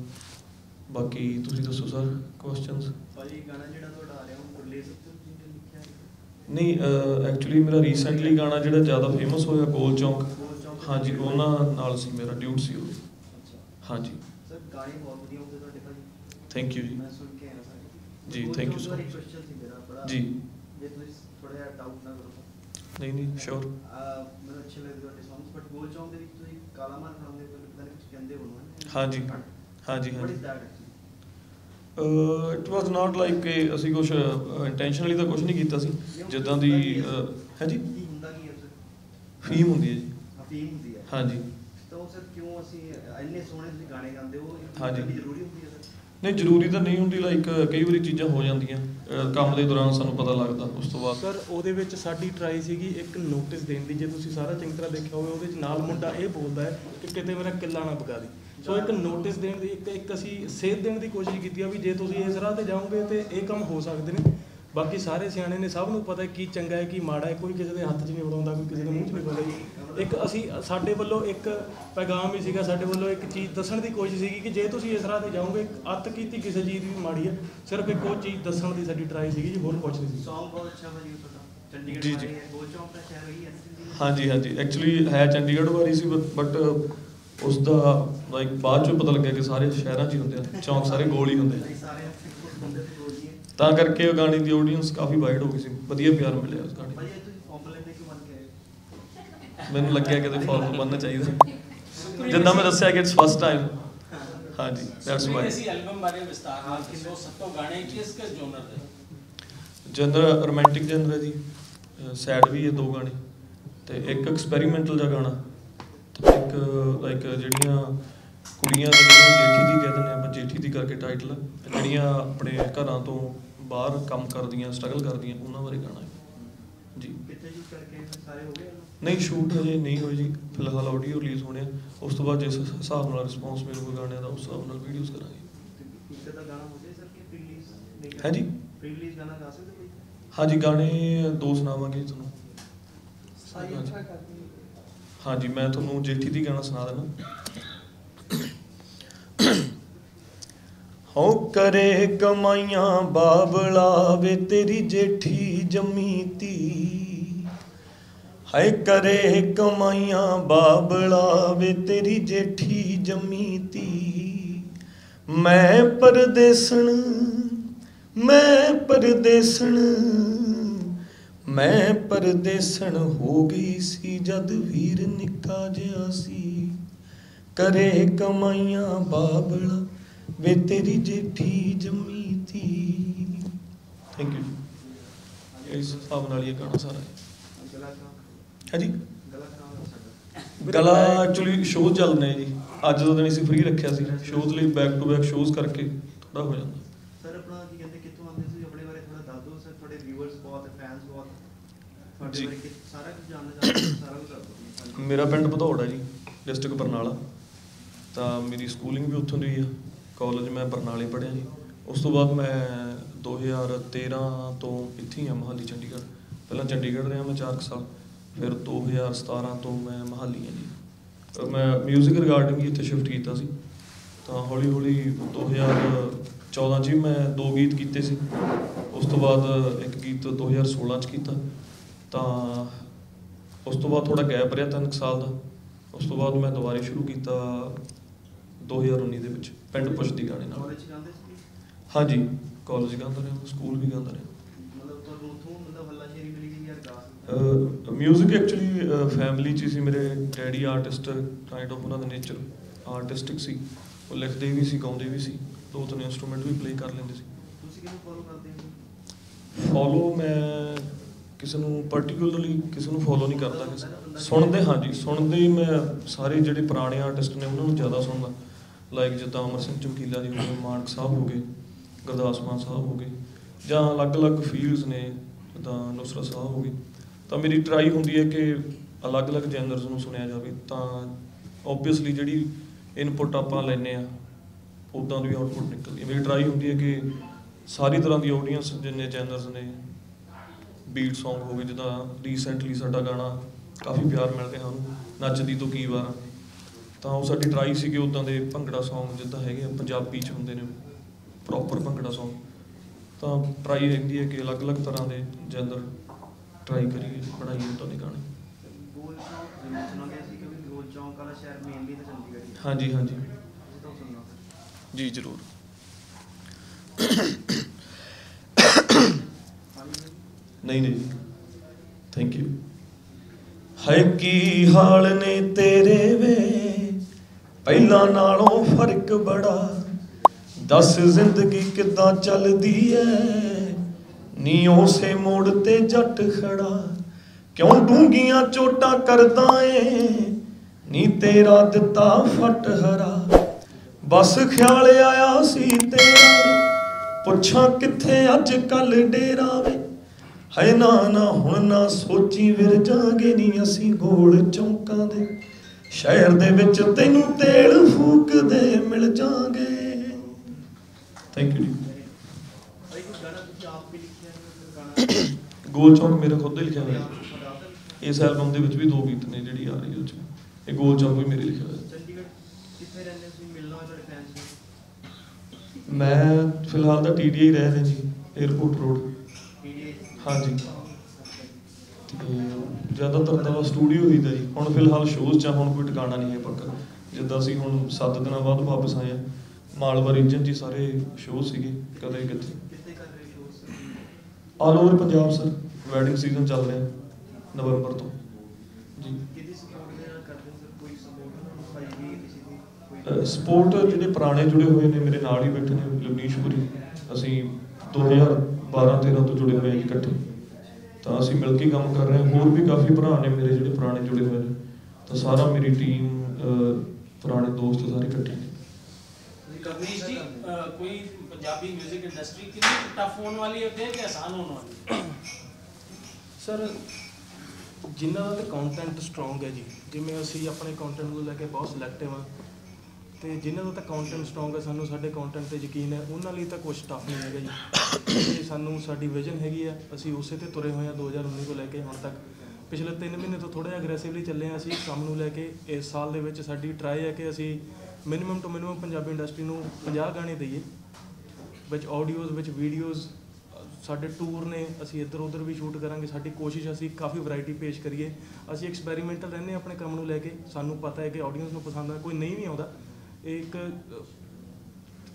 ਬਾਕੀ ਤੁਸੀਂ ਦੱਸੋ ਸਰ ਕੁਐਸਚਨਸ ਭਾਜੀ ਗਾਣਾ ਜਿਹੜਾ ਤੁਹਾਡਾ ਆ ਰਿਹਾ ਉਹ ਹੈ। ਨਹੀਂ ਐਕਚੁਅਲੀ ਮੇਰਾ ਰੀਸੈਂਟਲੀ ਗਾਣਾ ਜਿਹੜਾ ਜ਼ਿਆਦਾ ਫੇਮਸ ਹੋਇਆ ਗੋਲ ਚੌਂਕ। ਹਾਂਜੀ ਉਹਨਾਂ ਨਾਲ ਸੀ ਮੇਰਾ ਡਿਊਟ ਸੀ ਉਹ। ਹਾਂਜੀ। ਸਰ ਗਾਣੇ ਬਹੁਤ ਵਧੀਆ ਹੁੰਦੇ ਤੁਹਾਡੇ ਭਾਜੀ ਥੈਂਕ ਯੂ ਜੀ। ਮੈਂ ਸੁਣ ਕੇ ਆਇਆ ਸਾਰੇ। ਜੀ, much. question ਸੀ ਮੇਰਾ ਬੜਾ ਜੀ। ਜੇ ਤੁਸੀਂ ਥੋੜਾ ਜਿਹਾ ਡਾਊਟ ਨਾ ਕਰੋ। ਨਹੀਂ ਨਹੀਂ ਸ਼ੋਰ ਮੈਨੂੰ ਅੱਛੇ ਲੱਗਦੇ ਤੁਹਾਡੇ ਗੋਲ ਚੌਂਕ ਦੇ ਵਿੱਚ ਤੁਸੀਂ ਕਾਲਾ ਮਾਰ ਖਾਂਦੇ ਹੋ ਪਤਾ ਨਹੀਂ ਕੁਝ ਕਹਿੰਦੇ ਹੋ ਨਾ ਹਾਂਜੀ। ਹਾਂਜੀ, ਹਾਂਜੀ। ਇਟ ਵਾਸ ਨਾਟ ਲਾਈਕ ਕਿ ਅਸੀਂ ਕੁਝ ਇੰਟੈਂਸ਼ਨਲੀ ਤਾਂ ਕੁਝ ਨਹੀਂ ਕੀਤਾ ਸੀ। ਜਿੱਦਾਂ ਦੀ ਹੈ? ਜੀ? ਕੀ ਹੁੰਦਾ ਕੀ ਹੈ ਸਰ ਫੀਮ ਹੁੰਦੀ ਹੈ ਜੀ। ਅਫੀਮ ਹੁੰਦੀ ਹੈ। ਹਾਂਜੀ। ਤਾਂ ਉਹ ਸਰ ਕਿਉਂ ਅਸੀਂ ਇੰਨੇ ਸੋਹਣੇ ਤੁਸੀਂ ਗਾਣੇ ਗਾਉਂਦੇ ਹੋ? ਹਾਂਜੀ। ਜ਼ਰੂਰੀ ਹੁੰਦੀ ਹੈ ਸਰ ਨਹੀਂ, ਜ਼ਰੂਰੀ ਤਾਂ ਨਹੀਂ ਹੁੰਦੀ ਲਾਈਕ ਕਈ ਵਾਰੀ ਚੀਜ਼ਾਂ ਹੋ ਜਾਂਦੀਆਂ ਕੰਮ ਦੇ ਦੌਰਾਨ ਸਾਨੂੰ ਪਤਾ ਲੱਗਦਾ, ਉਸ ਤੋਂ ਬਾਅਦ। ਸਰ ਉਹਦੇ ਵਿੱਚ ਸਾਡੀ ਟਰਾਈ ਸੀਗੀ ਇੱਕ ਨੋਟਿਸ ਦੇਣ ਦੀ, ਜੇ ਤੁਸੀਂ ਸਾਰਾ ਚੰਗੀ ਤਰ੍ਹਾਂ ਦੇਖਿਆ ਹੋਵੇ, ਉਹਦੇ ਵਿੱਚ ਨਾਲ ਮੁੰਡਾ ਇਹ ਬੋਲਦਾ ਹੈ ਕਿ ਕਿਤੇ ਮੇਰਾ ਕਿੱਲਾ ਨਾ ਪਕਾ ਦੇ। ਸੋ ਇੱਕ ਨੋਟਿਸ ਦੇਣ ਦੀ, ਇੱਕ ਇੱਕ ਅਸੀਂ ਸੇਧ ਦੇਣ ਦੀ ਕੋਸ਼ਿਸ਼ ਕੀਤੀ ਆ ਵੀ ਜੇ ਤੁਸੀਂ ਇਸ ਰਾਹ ਤੇ ਜਾਓਗੇ ਤੇ ਇਹ ਕੰਮ ਹੋ ਸਕਦੇ ਨੇ। ਬਾਕੀ ਸਾਰੇ ਸਿਆਣੇ ਨੇ ਸਭ ਨੂੰ ਪਤਾ ਹੈ ਕੀ ਚੰਗਾ ਹੈ ਕੀ ਮਾੜਾ ਹੈ ਕੋਈ ਕਿਸੇ ਦੇ ਹੱਥ 'ਚ ਨਹੀਂ ਵੜਾਉਂਦਾ ਕੋਈ ਕਿਸੇ ਦੇ ਮੂੰਹ 'ਚ ਨਹੀਂ ਪਾਉਂਦਾ ਇੱਕ ਅਸੀਂ ਸਾਡੇ ਵੱਲੋਂ ਇੱਕ ਪੈਗਾਮ ਹੀ ਸੀਗਾ ਸਾਡੇ ਵੱਲੋਂ ਇੱਕ ਚੀਜ਼ ਦੱਸਣ ਦੀ ਕੋਸ਼ਿਸ਼ ਸੀਗੀ ਕਿ ਜੇ ਤੁਸੀਂ ਇਸ ਰਾਹ ਤੇ ਜਾਓਗੇ ਅੱਤ ਕੀਤੀ ਕਿਸੇ ਚੀਜ਼ ਦੀ ਵੀ ਮਾੜੀ ਹੈ ਸਿਰਫ ਇੱਕ ਉਹ ਚੀਜ਼ ਦੱਸਣ ਦੀ ਸਾਡੀ ਟਰਾਈ ਸੀਗੀ ਜੀ ਹੋਰ ਕੁਛ ਨਹੀਂ ਸੀ। ਸੌਂਗ ਬਹੁਤ ਅੱਛਾ ਭਾਜੀ ਤੁਹਾਡਾ ਚੰਡੀਗੜ੍ਹ ਜੀ, ਜੀ। ਹੈ ਗੋਲ ਚੌਂਕ ਦਾ ਸ਼ਹਿਰ ਹੀ ਹੈ ਹਾਂਜੀ ਹਾਂਜੀ। ਐਕਚੁਅਲੀ ਹੈ ਚੰਡੀਗੜ੍ਹ ਵਾਲੀ ਸੀ ਬਟ ਉਸ ਦਾ ਲਾਈਕ ਬਾਅਦ ਚੋਂ ਪਤਾ ਲੱਗਿਆ ਕਿ ਸਾਰੇ ਸ਼ਹਿਰਾਂ 'ਚ ਹੀ ਹੁੰਦੇ ਆ ਚੌਂਕ ਸਾਰੇ ਗੋਲ ਹੀ ਹੁੰਦੇ ਆ। ਸਾਰੇ ਬੰਦੇ ਤੇ ਗੋਲ ਹੈ ਤਾਂ ਕਰਕੇ ਉਹ ਗਾਣੇ ਦੀ ਆਡੀਅנס ਕਾਫੀ ਵਾਈਡ ਹੋ ਗਈ ਸੀ। ਵਧੀਆ ਪਿਆਰ ਮਿਲਿਆ ਉਸ ਗਾਣੇ ਇਹ ਨੇ ਮੰਨ ਨੂੰ। ਲੱਗਿਆ ਕਿ ਤੇ ਫਾਰਮ ਬਣਨਾ ਚਾਹੀਦਾ। ਜਿੱਦਾਂ ਮੈਂ ਦੱਸਿਆ ਕਿ ਇਟਸ ਫਸਟ ਟਾਈਮ ਹਾਂਜੀ ਦੈਟਸ ਵਾਈ ਐਸੀ ਐਲਬਮ ਬਾਰੇ ਵਿਸਤਾਰ ਨਾਲ ਦੱਸੋ ਸੱਤੋਂ ਗਾਣੇ ਕਿਸ ਕਿਸ ਜੋਨਰ ਦੇ? ਜਨਰ ਰੋਮਾਂਟਿਕ ਜਨਰ ਹੈ ਜੀ ਸੈਡ ਵੀ ਹੈ ਦੋ ਗਾਣੇ। ਤੇ ਇੱਕ ਐਕਸਪੈਰੀਮੈਂਟਲ ਜਿਹਾ ਗਾਣਾ। ਤੇ ਇੱਕ ਲਾਈਕ ਜਿਹੜੀਆਂ ਕੁੜੀਆਂ ਨੇ ਜਿਹਨੂੰ ਜੇਠੀ ਦੀ ਕਹਿੰਦੇ ਨੇ ਆਪਾਂ ਜੇਠੀ ਦੀ ਕਰਕੇ ਟਾਈਟਲ ਜਿਹੜੀਆਂ ਆਪਣੇ ਘਰਾਂ ਤੋਂ ਬਾਹਰ ਕੰਮ ਕਰਦੀਆਂ ਸਟਰਗਲ ਕਰਦੀਆਂ ਉਹਨਾਂ ਬਾਰੇ ਗਾਣਾ ਹੈ। ਜੀ। ਕਿੱਥੇ ਜੀ ਕਰਕੇ ਸਾਰੇ ਹੋ ਗਏ ਨਹੀਂ ਸ਼ੂਟ ਹਜੇ ਨਹੀਂ ਹੋਈ ਜੀ। ਫਿਲਹਾਲ ਆਡੀਓ ਰਿਲੀਜ਼ ਹੋਣੇ ਉਸ ਤੋਂ ਬਾਅਦ ਜਿਸ ਹਿਸਾਬ ਨਾਲ ਰਿਸਪੌਂਸ ਮਿਲੂਗਾ ਗਾਣਿਆਂ ਦਾ ਉਸ ਹਿਸਾਬ ਨਾਲ ਵੀਡੀਓਜ਼ ਕਰਾਂਗੇ। ਇੱਕ ਦਾ ਗਾਣਾ ਹੋ ਜੀ? ਗਾਣਾ ਗਾ ਸਕਦੇ ਕੋਈ ਹਾਂਜੀ ਗਾਣੇ ਦੋ ਸੁਣਾਵਾਂਗੇ ਤੁਹਾਨੂੰ। ਹਾਂਜੀ। ਅੱਛਾ ਕਰਦੀ ਹਾਂਜੀ ਮੈਂ ਤੁਹਾਨੂੰ ਜੇਠੀ ਦੀ ਗਾਣਾ ਸੁਣਾ ਦੇਣਾ ਹਉ ਕਰੇ ਕਮਾਈਆਂ ਬਾਬਲਾ ਵੇ ਤੇਰੀ ਜੇਠੀ ਜੰਮੀ ਤੀ ਹਾਏ ਕਰੇ ਕਮਾਈਆਂ ਬਾਬਲਾ ਵੇ ਤੇਰੀ ਜੇਠੀ ਜੰਮੀ ਤੀ ਮੈਂ ਪਰਦੇਸਣ ਮੈਂ ਪਰਦੇਸਣ ਮੈਂ ਪਰਦੇਸਣ ਹੋ ਗਈ ਸੀ ਜਦ ਵੀਰ ਨਿੱਕਾ ਜਿਹਾ ਸੀ। ਕਰੇ ਕਮਾਈਆਂ ਬਾਬਲਾ ਵੇ ਤੇਰੀ ਜੇਠੀ ਜੰਮੀ ਤੀ। ਥੈਂਕ ਯੂ ਇਸ ਹਿਸਾਬ ਨਾਲ ਇਹ ਗਾਣਾ ਸਾਰਾ ਹੈ। ਜੀ ਗਲਾ ਐਕਚੁਅਲੀ ਸ਼ੋਅ ਚੱਲ ਰਹੇ ਜੀ। ਅੱਜ ਦਾ ਦਿਨ ਅਸੀਂ ਫ੍ਰੀ ਰੱਖਿਆ ਸੀ। ਸ਼ੋਅਜ਼ ਲਈ ਬੈਕ ਟੂ ਬੈਕ ਸ਼ੋਅਜ਼ ਕਰਕੇ ਥੋੜਾ ਹੋ ਜਾਂਦਾ। ਸਰ ਆਪਣਾ ਕੀ ਕਹਿੰਦੇ ਕਿੱਥੋਂ ਆਉਂਦੇ ਤੁਸੀਂ? ਆਪਣੇ ਬਾਰੇ ਥੋੜਾ ਦੱਸ ਦਿਓ ਸਰ ਤੁਹਾਡੇ ਵਿਊਅਰਸ ਬਹੁਤ ਫੈਨਸ ਬਹੁਤ। ਤੁਹਾਡੇ ਜੀ। ਬਾਰੇ ਕਿ- ਸਾਰਾ ਕੁਝ ਜਾਣਨਾ ਚਾਹੁੰਦੇ ਹੋ, ਸਾਰਾ ਕੁਝ ਦੱਸ ਦਿਓ। please। ਮੇਰਾ ਪਿੰਡ ਭਦੌੜ ਹੈ ਜੀ ਡਿਸਟ੍ਰਿਕਟ ਬਰਨਾਲਾ। ਤਾਂ ਮੇਰੀ ਸਕੂਲਿੰਗ ਵੀ ਉੱਥੋਂ ਦੀ ਹੋਈ ਆ। ਕਾਲਜ ਮੈਂ ਬਰਨਾਲੇ ਪੜ੍ਹਿਆ ਜੀ। ਉਸ ਤੋਂ ਬਾਅਦ ਮੈਂ 2013 ਤੋਂ ਇੱਥੇ ਹੀ ਆ ਮਹਾਲੀ, ਚੰਡੀਗੜ੍ਹ। ਪਹਿਲਾਂ ਚੰਡੀਗੜ੍ਹ ਰਿਹਾ ਮੈਂ 4 ਸਾਲ, ਫਿਰ 2017 ਤੋਂ ਮੈਂ ਮਹਾਲੀ ਹਾਂ ਜੀ। ਅਹ ਮੈਂ 뮤직 ਰਿਗਾਰਡਿੰਗ ਹੀ ਇੱਥੇ ਸ਼ਿਫਟ ਕੀਤਾ ਸੀ। ਤਾਂ ਹੌਲੀ ਹੌਲੀ 2014 ਚ ਵੀ ਮੈਂ ਦੋ ਗੀਤ ਕੀਤੇ ਸੀ। ਉਸ ਤੋਂ ਬਾਅਦ ਇੱਕ ਗੀਤ 2016 ਚ ਕੀਤਾ। ਤਾਂ ਉਸ ਤੋਂ ਬਾਅਦ ਥੋੜਾ ਗੈਪ ਰਿਹਾ ਤਿੰਨ ਕੁ ਸਾਲ ਦਾ। ਉਸ ਤੋਂ ਬਾਅਦ ਮੈਂ ਦੁਬਾਰੇ ਸ਼ੁਰੂ ਕੀਤਾ 2019 ਦੇ ਵਿੱਚ ਪਿੰਡ ਦੀ ਗਾਣੇ ਨਾਲ। ਕਾਲਜ ਚ ਗਾਉਂਦੇ ਸੀ ਹਾਂਜੀ ਕਾਲਜ ਗਾਉਂਦਾ ਰਿਹਾ ਸਕੂਲ ਵੀ ਗਾਉਂਦਾ ਰਿਹਾ। ਮਤਲਬ ਤੁਹਾਨੂੰ ਉੱਥੋਂ ਮਤਲਬ ਹੱਲਾ ਸ਼ੇਰੀ ਮਿਲੀ? ਕਿ ਯਾਰ ਗਾ ਮਿਊਜ਼ਿਕ ਐਕਚੁਅਲੀ ਫੈਮਿਲੀ ਚ ਸੀ ਮੇਰੇ ਡੈਡੀ ਆਰਟਿਸਟ ਕਾਈਂਡ ਆਫ ਉਹਨਾਂ ਦਾ ਨੇਚਰ ਆਰਟਿਸਟਿਕ ਸੀ। ਉਹ ਲਿਖਦੇ ਵੀ ਸੀ ਗਾਉਂਦੇ ਵੀ ਸੀ। ਦੋ ਤਿੰਨ ਇਨਸਟਰੂਮੈਂਟ ਵੀ ਪਲੇ ਕਰ ਲੈਂਦੇ ਸੀ। ਤੁਸੀਂ ਕਿਹਨੂੰ ਫੋਲੋ ਕਰਦੇ ਹੋ? ਫੋਲੋ ਮੈਂ ਕਿਸੇ ਨੂੰ ਪਾਰਟਿਕੂਲਰਲੀ ਕਿਸੇ ਨੂੰ ਫੋਲੋ ਨਹੀਂ ਕਰਦਾ ਕਿਸੇ ਸੁਣਦੇ ਹਾਂਜੀ ਸੁਣਦੇ ਮੈਂ ਸਾਰੇ ਜਿਹੜੇ ਪੁਰਾਣੇ ਆਰਟਿਸਟ ਨੇ ਉਹਨਾਂ ਨੂੰ ਜ਼ਿਆਦਾ ਸੁਣਦਾ। ਲਾਈਕ ਜਿੱਦਾਂ ਅਮਰ ਸਿੰਘ ਚਮਕੀਲਾ ਜੀ ਹੋ ਗਏ ਮਾਨਕ ਸਾਹਿਬ ਹੋ ਗਏ, ਗੁਰਦਾਸ ਮਾਨ ਸਾਹਿਬ ਹੋ ਗਏ, ਜਾਂ ਅਲੱਗ-ਅਲੱਗ ਫੀਲਡਸ ਨੇ, ਜਿੱਦਾਂ ਨੁਸਰਤ ਸਾਹਿਬ ਹੋ ਗਏ, ਤਾਂ ਮੇਰੀ ਟਰਾਈ ਹੁੰਦੀ ਹੈ ਕਿ ਅਲੱਗ-ਅਲੱਗ ਜੈਨਰਸ ਨੂੰ ਸੁਣਿਆ ਜਾਵੇ, ਤਾਂ ਓਬਵੀਅਸਲੀ ਜਿਹੜੀ ਇਨਪੁਟ ਆਪਾਂ ਲੈਨੇ ਆ ਉਦਾਂ ਦੀ ਆਊਟਪੁੱਟ ਨਿਕਲਦੀ ਹੈ। ਮੇਰੀ ਟਰਾਈ ਹੁੰਦੀ ਹੈ ਕਿ ਸਾਰੀ ਤਰ੍ਹਾਂ ਦੀ ਆਡੀਅנס ਜਿੰਨੇ ਜੈਨਰਸ ਨੇ ਬੀਟ Song ਹੋ ਗਏ, ਜਿੱਦਾਂ ਰੀਸੈਂਟਲੀ ਸਾਡਾ ਗਾਣਾ ਕਾਫੀ ਪਿਆਰ ਮਿਲਦੇ ਹਨ, ਨੱਚਦੀ ਤੋਂ ਕੀ ਵਾਰ। ਤਾਂ ਉਹ ਸਾਡੀ ਟਰਾਈ ਸੀ ਕਿ ਉਦਾਂ ਦੇ ਭੰਗੜਾ Song ਜਿੱਦਾਂ ਹੈਗੇ ਆ, ਪੰਜਾਬੀ ਚ ਹੁੰਦੇ ਨੇ ਪ੍ਰੋਪਰ ਭੰਗੜਾ Song ਤਾਂ ਟਰਾਈ ਰਹਿੰਦੀ ਹੈ ਕਿ ਅਲੱਗ-ਅਲੱਗ ਤਰ੍ਹਾਂ ਦੇ ਜੈਨਰ ਟਰਾਈ ਕਰੀਏ ਬਣਾਈਏ ਉਦਾਂ ਦੇ ਗਾਣੇ। ਗੋਲ ਚੌਂਕ ਜਿਵੇਂ ਸੁਣਾ ਗਿਆ ਸੀ ਕਿ ਵੀ ਗੋਲ ਚੌਂਕ ਵਾਲਾ ਸ਼ਹਿਰ ਮੇਨਲੀ ਤਾਂ ਚੰਡੀਗੜ੍ਹ ਹੀ ਹੈ ਹਾਂਜੀ ਹਾਂਜੀ। ਜੀ ਜ਼ਰੂਰ। ਨਹੀਂ ਨਹੀਂ। ਥੈਂਕ ਯੂ ਹਾਏ ਕੀ ਹਾਲ ਨੇ ਤੇਰੇ ਵੇ? ਪਹਿਲਾਂ ਨਾਲੋਂ ਫ਼ਰਕ ਬੜਾ। ਦੱਸ ਜ਼ਿੰਦਗੀ ਕਿੱਦਾਂ ਚੱਲਦੀ ਐ? ਨੀ ਉਸੇ ਮੋੜ ਤੇ ਜੱਟ ਖੜਾ। ਕਿਉਂ ਡੂੰਗੀਆਂ ਚੋਟਾਂ ਕਰਦਾ ਏ? ਨੀ ਤੇਰਾ ਦਿੱਤਾ ਫਟ ਹਰਾ। ਬਸ ਖਿਆਲ ਆਇਆ ਸੀ ਤੇਰਾ। ਪੁੱਛਾਂ ਕਿੱਥੇ ਅੱਜ ਕੱਲ ਡੇਰਾ ਵੇ? ਹੈ ਨਾ ਨਾ ਹੁਣ ਨਾ ਸੋਚੀ ਵਿਰ ਜਾਗੇ ਨਹੀਂ ਅਸੀਂ ਗੋਲ ਚੌਂਕਾਂ ਦੇ। ਸ਼ਹਿਰ ਦੇ ਵਿੱਚ ਤੈਨੂੰ ਤੇਲ ਫੂਕਦੇ ਮਿਲ ਜਾਗੇ ਥੈਂਕ ਯੂ ਜੀ ਭਾਈ ਕੋਈ ਗਾਣਾ ਤੁਸੀਂ ਆਪ ਵੀ ਲਿਖਿਆ ਹੈ ਕੋਈ ਗਾਣਾ ਗੋਲ ਚੌਂਕ ਮੇਰਾ ਖੁਦ ਦਾ ਲਿਖਿਆ ਹੋਇਆ? ਇਸ ਐਲਬਮ ਦੇ ਵਿੱਚ ਵੀ ਦੋ ਗੀਤ ਨੇ ਜਿਹੜੀ ਆ ਰਹੀ ਹੈ ਉਹ 'ਚ ਇਹ ਗੋਲ ਚੌਂਕ ਵੀ ਮੇਰੇ ਲਿਖਿਆ ਹੋਇਆ ਚੰਡੀਗੜ੍ਹ ਕਿੱਥੇ ਰਹਿੰਦੇ ਹੋ। ਤੁਸੀਂ ਮਿਲਣਾ ਹੋਵੇ ਤੁਹਾਡੇ ਫੈਨਸ ਨੂੰ ਮੈਂ ਫਿਲਹਾਲ ਤਾਂ ਟੀਡੀਆਈ ਰਹਿ ਰਿਹਾ ਜੀ 에어ਪੋਰਟ ਰੋਡ ਹਾਂਜੀ। ਜ਼ਿਆਦਾਤਰ ਤਾਂ ਸਟੂਡੀਓ ਹੀ ਦਾ ਜੀ। ਹੁਣ ਫਿਲਹਾਲ ਸ਼ੋਜ਼ ਚ ਹੁਣ ਕੋਈ ਟਿਕਾਣਾ ਨਹੀਂ ਹੈ ਪੱਕਾ। ਜਿੱਦਾਂ ਅਸੀਂ ਹੁਣ 7 ਦਿਨਾਂ ਬਾਅਦ ਵਾਪਸ ਆਏ ਆ ਮਾਲਵਾ ਰੀਜਨ 'ਚ ਸਾਰੇ ਸ਼ੋਅ ਸੀਗੇ ਕਦੇ ਕਿੱਥੇ। ਕਿੱਥੇ ਕਰ ਰਹੇ shows all over Punjab sir wedding season ਚੱਲ ਰਿਹਾ ਨਵੰਬਰ ਤੋਂ। ਜੀ। ਕਿਹਦੀ ਸਪੋਰਟ ਦੇ ਨਾਲ ਕਰਦੇ ਸਰ ਕੋਈ ਸਪੋਰਟ ਭਾਈ ਵੀ ਕਿਸੇ ਦੀ? ਕੋਈ ਸਪੋਰਟ ਜਿਹੜੇ ਪੁਰਾਣੇ ਜੁੜੇ ਹੋਏ ਨੇ ਮੇਰੇ ਨਾਲ ਹੀ ਬੈਠੇ ਨੇ ਲਵਨੀਸ਼ਪੁਰੀ ਅਸੀਂ 2012-13 ਤੋਂ ਜੁੜੇ ਹੋਏ ਹਾਂ ਇਕੱਠੇ। ਤਾਂ ਅਸੀਂ ਮਿਲ ਕੇ ਕੰਮ ਕਰ ਰਹੇ ਹਾਂ। ਹੋਰ ਵੀ ਕਾਫੀ ਭਰਾ ਨੇ ਮੇਰੇ ਜਿਹੜੇ ਪੁਰਾਣੇ ਜੁੜੇ ਹੋਏ ਨੇ। ਤਾਂ ਸਾਰਾ ਮੇਰੀ ਟੀਮ ਪੁਰਾਣੇ ਦੋਸਤ ਸਾਰੇ ਇਕੱਠੇ ਨੇ। ਕਰਨੀਸ਼ ਜੀ ਕੋਈ ਪੰਜਾਬੀ 뮤직 ਇੰਡਸਟਰੀ ਕਿੰਨੀ ਟਫ ਹੋਣ ਵਾਲੀ ਹੈ ਕਿ ਆਸਾਨ ਹੋਣ ਵਾਲੀ ਸਰ ਜਿਨ੍ਹਾਂ ਦਾ ਕੰਟੈਂਟ ਸਟਰੋਂਗ ਹੈ ਜੀ। ਜਿਵੇਂ ਅਸੀਂ ਆਪਣੇ ਕੰਟੈਂਟ ਨੂੰ ਲੈ ਕੇ ਬਹੁਤ ਸਿਲੈਕਟਿਵ ਆ ਤੇ ਜਿਨ੍ਹਾਂ ਦਾ ਤਾਂ ਕੰਟੈਂਟ ਸਟਰੋਂਗ ਹੈ, ਸਾਨੂੰ ਸਾਡੇ ਕੰਟੈਂਟ ਤੇ ਯਕੀਨ ਹੈ, ਉਹਨਾਂ ਲਈ ਤਾਂ ਕੁਝ ਟਫ ਨਹੀਂ ਹੈਗਾ ਜੀ। ਤੇ ਸਾਨੂੰ ਸਾਡੀ ਵਿਜ਼ਨ ਹੈਗੀ ਆ, ਅਸੀਂ ਉਸੇ ਤੇ ਤੁਰੇ ਹੋਏ ਆ 2019 ਤੋਂ ਲੈ ਕੇ ਹੁਣ ਤੱਕ। ਪਿਛਲੇ 3 ਮਹੀਨੇ ਤੋਂ ਥੋੜਾ ਜਿਹਾ ਅਗਰੈਸਿਵਲੀ ਚੱਲੇ ਆ ਅਸੀਂ ਕੰਮ ਨੂੰ ਲੈ ਕੇ। ਇਸ ਸਾਲ ਦੇ ਵਿੱਚ ਸਾਡੀ ਟਰਾਈ ਹੈ ਕਿ ਅਸੀਂ ਮਿਨੀਮਮ ਤੋਂ ਮਿਨੀਮਮ ਪੰਜਾਬੀ ਇੰਡਸਟਰੀ ਨੂੰ 50 ਗਾਣੇ ਦਈਏ, ਵਿੱਚ ਆਡੀਓਜ਼ ਵਿੱਚ ਵੀਡੀਓਜ਼ ਸਾਡੇ ਟੂਰ ਨੇ, ਅਸੀਂ ਇੱਧਰ ਉੱਧਰ ਵੀ ਸ਼ੂਟ ਕਰਾਂਗੇ। ਸਾਡੀ ਕੋਸ਼ਿਸ਼ ਅਸੀਂ ਕਾਫੀ ਵੈਰਾਈਟੀ ਪੇਸ਼ ਕਰੀਏ। ਅਸੀਂ ਐਕਸਪੈਰੀਮੈਂਟਲ ਰਹਿੰਦੇ ਹਾਂ ਆਪਣੇ ਕੰਮ ਨੂੰ ਲੈ ਕੇ। ਸਾਨੂੰ ਪਤਾ ਹੈ ਕਿ ਆਡੀਅנס ਨੂੰ ਪਸੰਦ ਆ, ਕੋਈ ਨਹੀਂ ਵੀ ਆਉਂਦਾ। ਇਹ ਇੱਕ